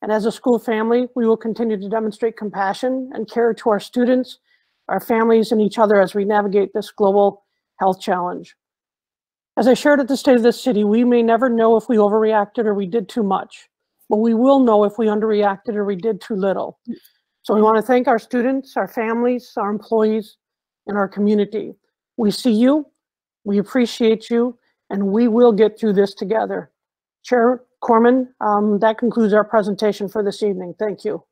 And as a school family, we will continue to demonstrate compassion and care to our students our families, and each other as we navigate this global health challenge. As I shared at the State of the City, we may never know if we overreacted or we did too much, but we will know if we underreacted or we did too little. So we want to thank our students, our families, our employees, and our community. We see you, we appreciate you, and we will get through this together. Chair Korman, um, that concludes our presentation for this evening. Thank you.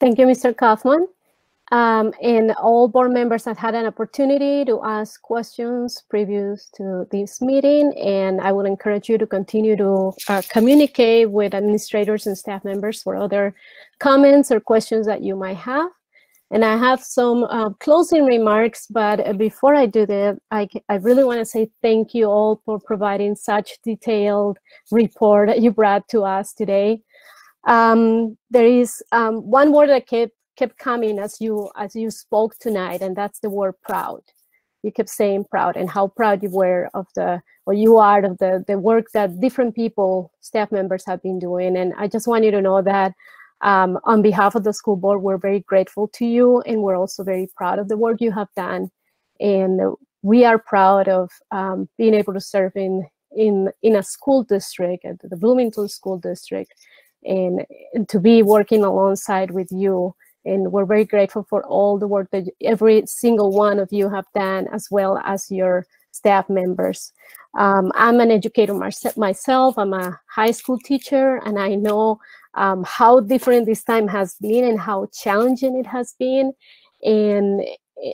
Thank you, Mr. Kaufman. Um, and all board members have had an opportunity to ask questions previous to this meeting, and I would encourage you to continue to uh, communicate with administrators and staff members for other comments or questions that you might have. And I have some uh, closing remarks, but uh, before I do that, I, I really want to say thank you all for providing such detailed report that you brought to us today um, there is um, one word that kept kept coming as you as you spoke tonight, and that's the word proud. You kept saying proud and how proud you were of the or you are of the the work that different people, staff members, have been doing. And I just want you to know that um, on behalf of the school board, we're very grateful to you, and we're also very proud of the work you have done. And we are proud of um, being able to serve in in in a school district, at the Bloomington School District, and, and to be working alongside with you. And we're very grateful for all the work that every single one of you have done, as well as your staff members. Um, I'm an educator myself. I'm a high school teacher, and I know um, how different this time has been and how challenging it has been. And,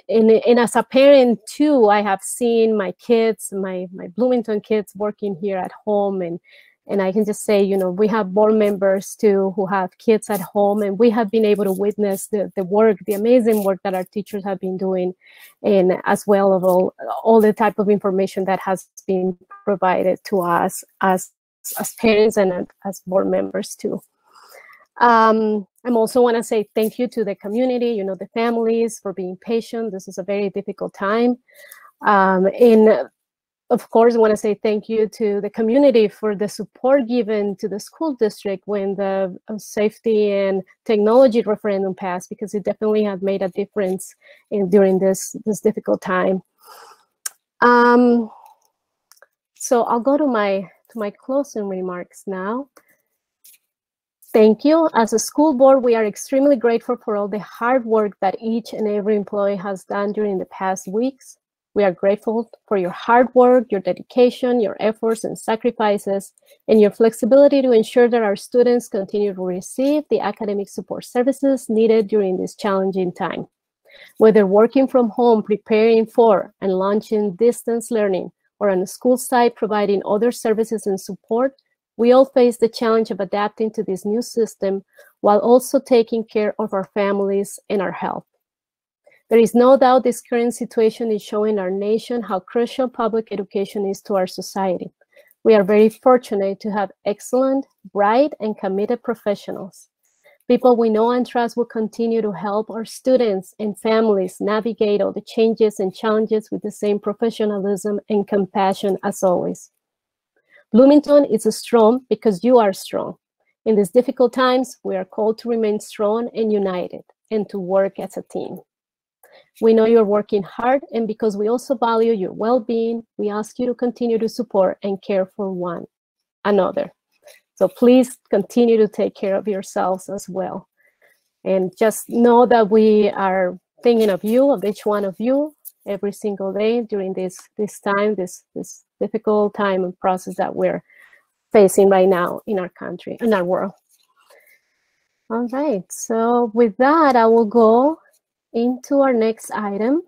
and, and as a parent too, I have seen my kids, my, my Bloomington kids working here at home and And I can just say, you know, we have board members too who have kids at home, and we have been able to witness the, the work, the amazing work that our teachers have been doing, and as well of all, all the type of information that has been provided to us as, as parents and as board members too. Um, I'm also want to say thank you to the community, you know, the families for being patient. This is a very difficult time. Um, and of course, I want to say thank you to the community for the support given to the school district when the uh, safety and technology referendum passed, because it definitely had made a difference in during this this difficult time. Um, so I'll go to my to my closing remarks now. Thank you. As a school board, we are extremely grateful for all the hard work that each and every employee has done during the past weeks. We are grateful for your hard work, your dedication, your efforts and sacrifices, and your flexibility to ensure that our students continue to receive the academic support services needed during this challenging time. Whether working from home, preparing for and launching distance learning, or on a school site providing other services and support, we all face the challenge of adapting to this new system while also taking care of our families and our health. There is no doubt this current situation is showing our nation how crucial public education is to our society. We are very fortunate to have excellent, bright, and committed professionals. People we know and trust will continue to help our students and families navigate all the changes and challenges with the same professionalism and compassion as always. Bloomington is strong because you are strong. In these difficult times, we are called to remain strong and united and to work as a team. We know you're working hard, and because we also value your well being, we ask you to continue to support and care for one another. So please continue to take care of yourselves as well. And just know that we are thinking of you, of each one of you, every single day during this this time, this this difficult time and process that we're facing right now in our country, in our world. All right, so with that, I will go into our next item.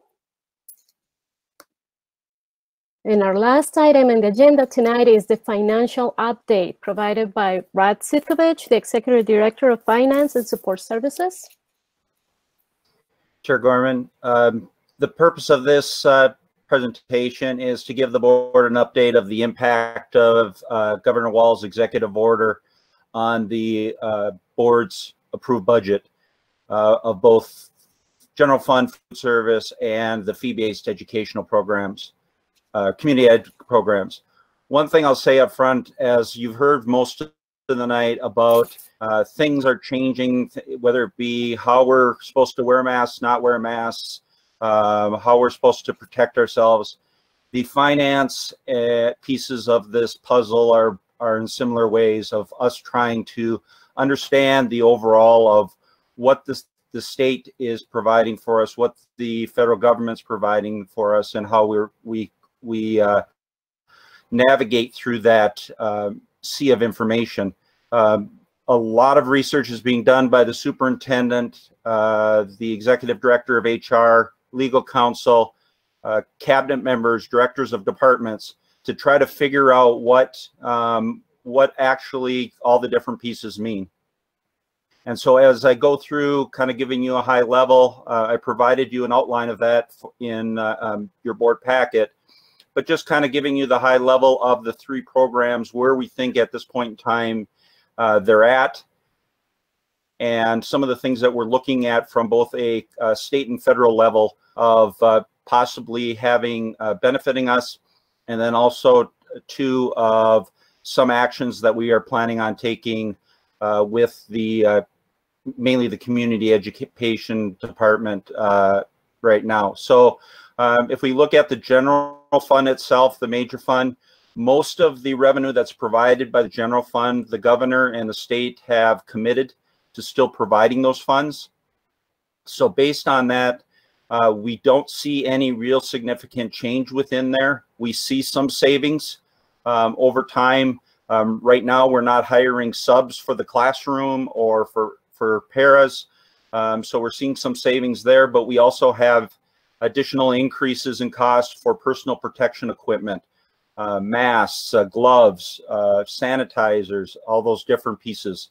And our last item in the agenda tonight is the financial update provided by Brad Zivkovich, the Executive Director of Finance and Support Services.
Chair Korman, um, the purpose of this uh, presentation is to give the board an update of the impact of uh, Governor Walz's executive order on the uh, board's approved budget uh, of both general fund food service and the fee-based educational programs, uh, community ed programs. One thing I'll say up front, as you've heard most of the night about uh, things are changing, whether it be how we're supposed to wear masks, not wear masks, um, how we're supposed to protect ourselves. The finance uh, pieces of this puzzle are, are in similar ways of us trying to understand the overall of what this the state is providing for us, what the federal government's providing for us, and how we're, we we uh, navigate through that uh, sea of information. Um, a lot of research is being done by the superintendent, uh, the executive director of HR, legal counsel, uh, cabinet members, directors of departments to try to figure out what um, what actually all the different pieces mean. And so as I go through kind of giving you a high level, uh, I provided you an outline of that in uh, um, your board packet, but just kind of giving you the high level of the three programs where we think at this point in time uh, they're at and some of the things that we're looking at from both a, a state and federal level of uh, possibly having uh, benefiting us and then also two of some actions that we are planning on taking uh, with the uh, mainly the community education department uh, right now. So um, if we look at the general fund itself, the major fund, most of the revenue that's provided by the general fund, the governor and the state have committed to still providing those funds. So based on that, uh, we don't see any real significant change within there. We see some savings um, over time. Um, right now, we're not hiring subs for the classroom or for for paras. Um, so we're seeing some savings there, but we also have additional increases in cost for personal protection equipment. uh, masks, uh, gloves, uh, sanitizers, all those different pieces.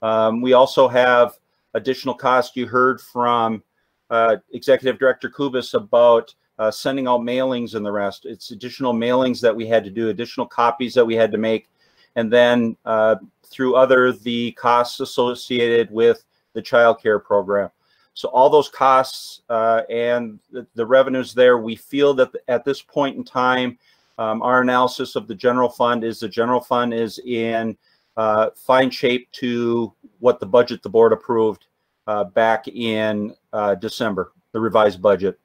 Um, we also have additional costs. You heard from uh, Executive Director Kubis about uh, sending out mailings and the rest. It's additional mailings that we had to do, additional copies that we had to make, and then uh, through other the costs associated with the child care program. So all those costs uh, and the, the, revenues there, we feel that at this point in time, um, our analysis of the general fund is the general fund is in uh, fine shape to what the budget the board approved uh, back in uh, December, the revised budget.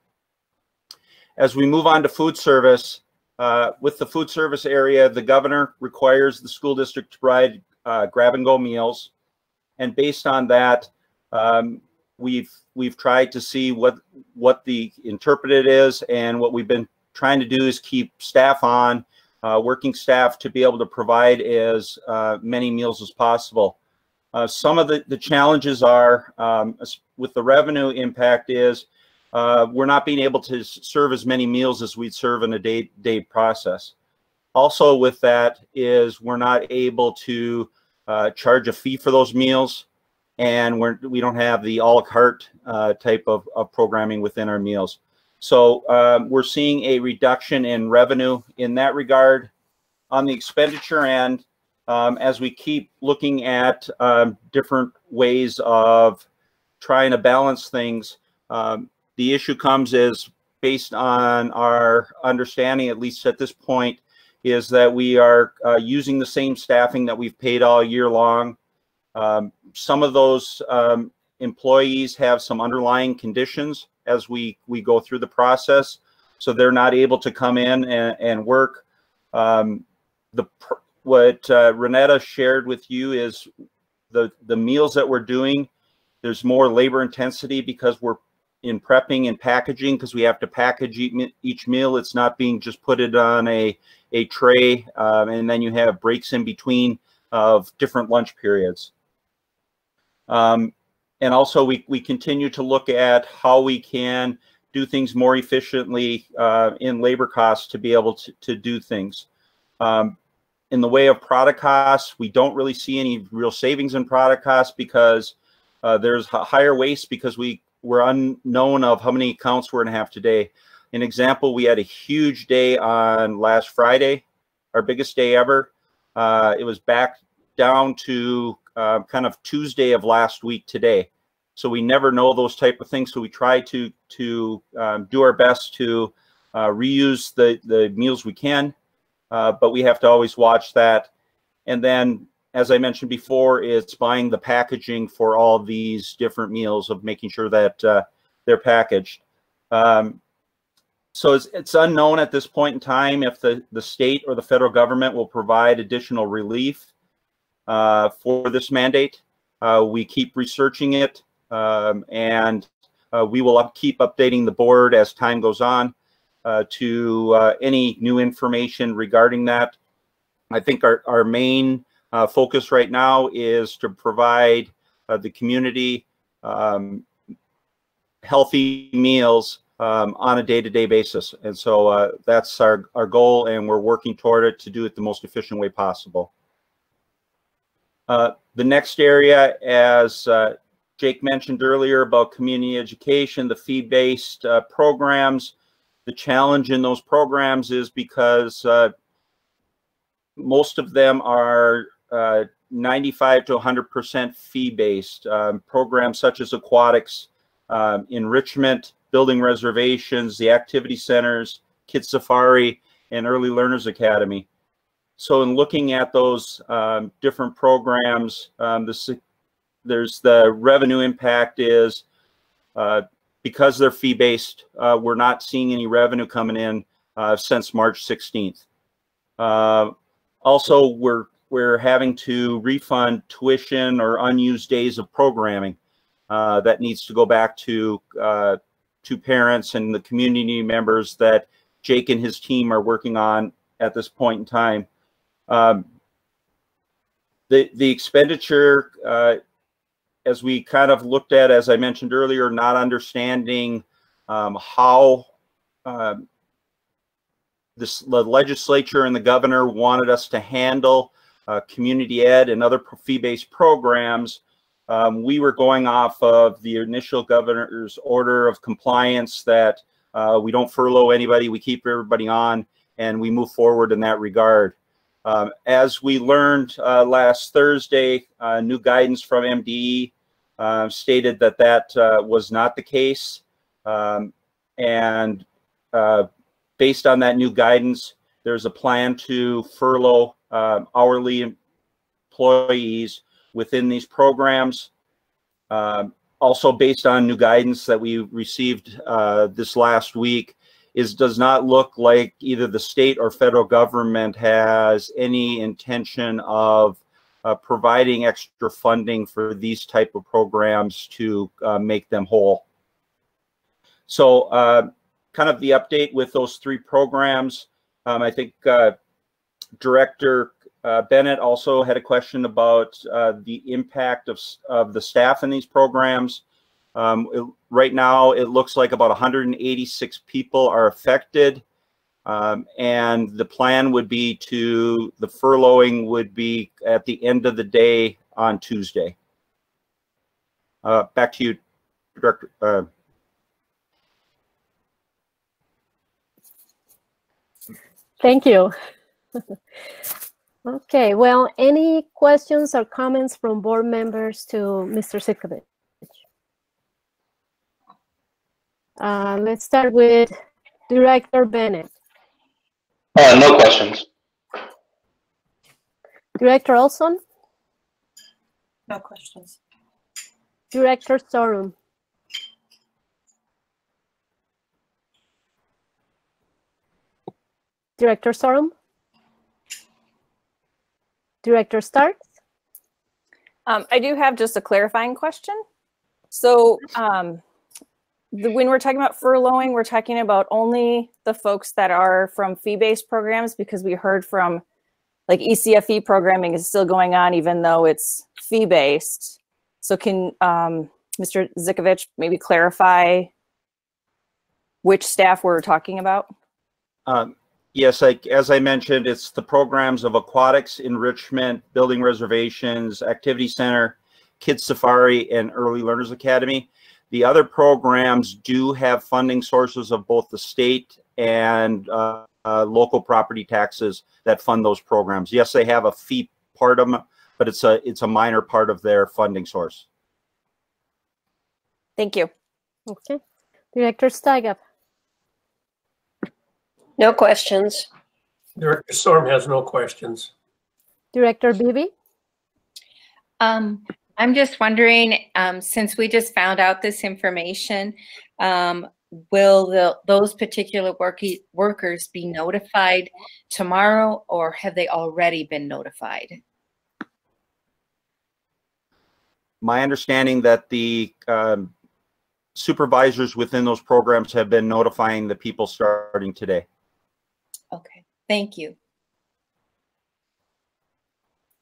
As we move on to food service, uh, with the food service area, the governor requires the school district to provide uh, grab and go meals. And based on that, um, we've we've tried to see what what the interpreted is and what we've been trying to do is keep staff on uh, working staff to be able to provide as uh, many meals as possible uh, some of the, the challenges are um, with the revenue impact is uh, we're not being able to serve as many meals as we'd serve in a day day process also with that is we're not able to uh, charge a fee for those meals and we're, we don't have the a la carte uh, type of, of, programming within our meals. So um, we're seeing a reduction in revenue in that regard. On the expenditure end, um, as we keep looking at um, different ways of trying to balance things, um, the issue comes is based on our understanding, at least at this point, is that we are uh, using the same staffing that we've paid all year long. Um, some of those um, employees have some underlying conditions as we, we go through the process. So they're not able to come in and, and work. Um, the what uh, Renetta shared with you is the the meals that we're doing. There's more labor intensity because we're in prepping and packaging because we have to package each meal. It's not being just put it on a a tray um, and then you have breaks in between of different lunch periods. Um, and also we, we continue to look at how we can do things more efficiently uh, in labor costs to be able to, to do things. Um, in the way of product costs, we don't really see any real savings in product costs because uh, there's higher waste because we were unknown of how many counts we're going to have today. An example, we had a huge day on last Friday, our biggest day ever. Uh, it was back down to uh, kind of Tuesday of last week today. So we never know those type of things. So we try to to um, do our best to uh, reuse the the meals we can, uh, but we have to always watch that. And then, as I mentioned before, it's buying the packaging for all these different meals of making sure that uh, they're packaged. Um, so it's, it's unknown at this point in time if the, the state or the federal government will provide additional relief uh, for this mandate. Uh, we keep researching it um, and uh, we will up, keep updating the board as time goes on uh, to uh, any new information regarding that. I think our, our main uh, focus right now is to provide the community um, healthy meals um, on a day-to-day -day basis. And so uh, that's our, our goal and we're working toward it to do it the most efficient way possible. Uh, the next area, as uh, Jake mentioned earlier about community education, the fee-based uh, programs, the challenge in those programs is because uh, most of them are uh, 95 to 100% fee-based. Um, programs such as aquatics, um, enrichment, building reservations, the activity centers, Kids Safari, and Early Learners Academy. So in looking at those um, different programs, um, the, there's the revenue impact is uh, because they're fee-based, uh, we're not seeing any revenue coming in uh, since March 16th. Uh, also, we're we're having to refund tuition or unused days of programming uh, that needs to go back to uh, to parents and the community members that Jake and his team are working on at this point in time. Um, the the expenditure, uh, as we kind of looked at, as I mentioned earlier, not understanding um, how um, this, the legislature and the governor wanted us to handle uh, community ed and other fee-based programs, um, we were going off of the initial governor's order of compliance that uh, we don't furlough anybody, we keep everybody on, and we move forward in that regard. Um, as we learned uh, last Thursday, uh, new guidance from MDE uh, stated that that uh, was not the case. Um, and based on that new guidance, there's a plan to furlough um, hourly employees within these programs. Um, also based on new guidance that we received uh, this last week, is does not look like either the state or federal government has any intention of uh, providing extra funding for these type of programs to uh, make them whole. So uh, kind of the update with those three programs. Um, I think uh, Director uh, Bennett also had a question about uh, the impact of, of the staff in these programs. Um, it, right now, it looks like about 186 people are affected. Um, and the plan would be to, the furloughing would be at the end of the day on Tuesday. Uh, back to you, Director. Uh,
Thank you. Okay, well, any questions or comments from board members to Mr. Zivkovich? Uh, let's start with Director Bennett.
Uh, no questions.
Director Olson?
No questions.
Director Sorum? Director Sorum? Director Starks?
Um, I do have just a clarifying question. So um, the, when we're talking about furloughing, we're talking about only the folks that are from fee-based programs because we heard from like ECFE programming is still going on even though it's fee-based. So can um, Mr. Zivkovich maybe clarify which staff we're talking about?
Um, yes, like as I mentioned, it's the programs of aquatics, enrichment, building reservations, activity center, kids safari, and early learners academy. The other programs do have funding sources of both the state and uh, uh, local property taxes that fund those programs. Yes, they have a fee part of them, but it's a it's a minor part of their funding source.
Thank you.
Okay. Director Steigauf.
No questions.
Director Sorum has no questions.
Director Beebe.
Um, I'm just wondering, um, since we just found out this information, um, will the, those particular work workers be notified tomorrow or have they already been notified?
My understanding that the um, supervisors within those programs have been notifying the people starting today.
Okay, thank you.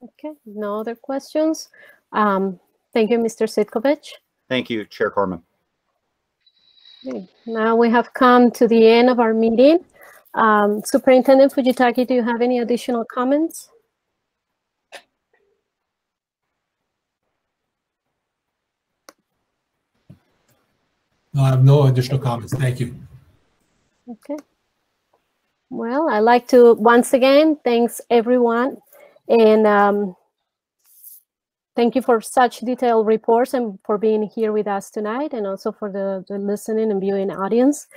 Okay, no other questions. Um, thank you, Mr. Zivkovich.
Thank you, Chair Korman.
Okay. Now we have come to the end of our meeting. Um, Superintendent Fujitake, do you have any additional comments?
No, I have no additional comments. Thank you.
Okay. Well, I'd like to once again thanks everyone and um, thank you for such detailed reports and for being here with us tonight and also for the, the listening and viewing audience.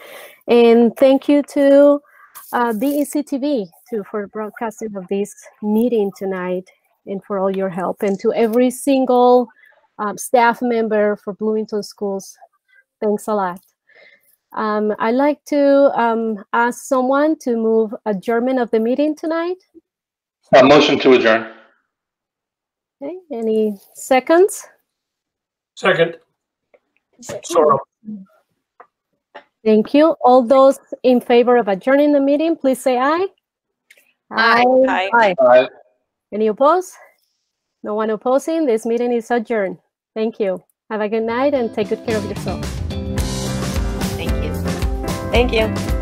And thank you to uh, BECTV too for broadcasting of this meeting tonight and for all your help and to every single um, staff member for Bloomington Schools. Thanks a lot. Um, I'd like to um, ask someone to move adjournment of the meeting tonight.
Uh, motion to adjourn.
Okay, any seconds?
Second. Sorum.
Thank you. All those in favor of adjourning the meeting, please say aye.
Aye. Aye.
Aye.
Aye.
Any opposed? No one opposing. This meeting is adjourned. Thank you. Have a good night and take good care of yourself.
Thank you.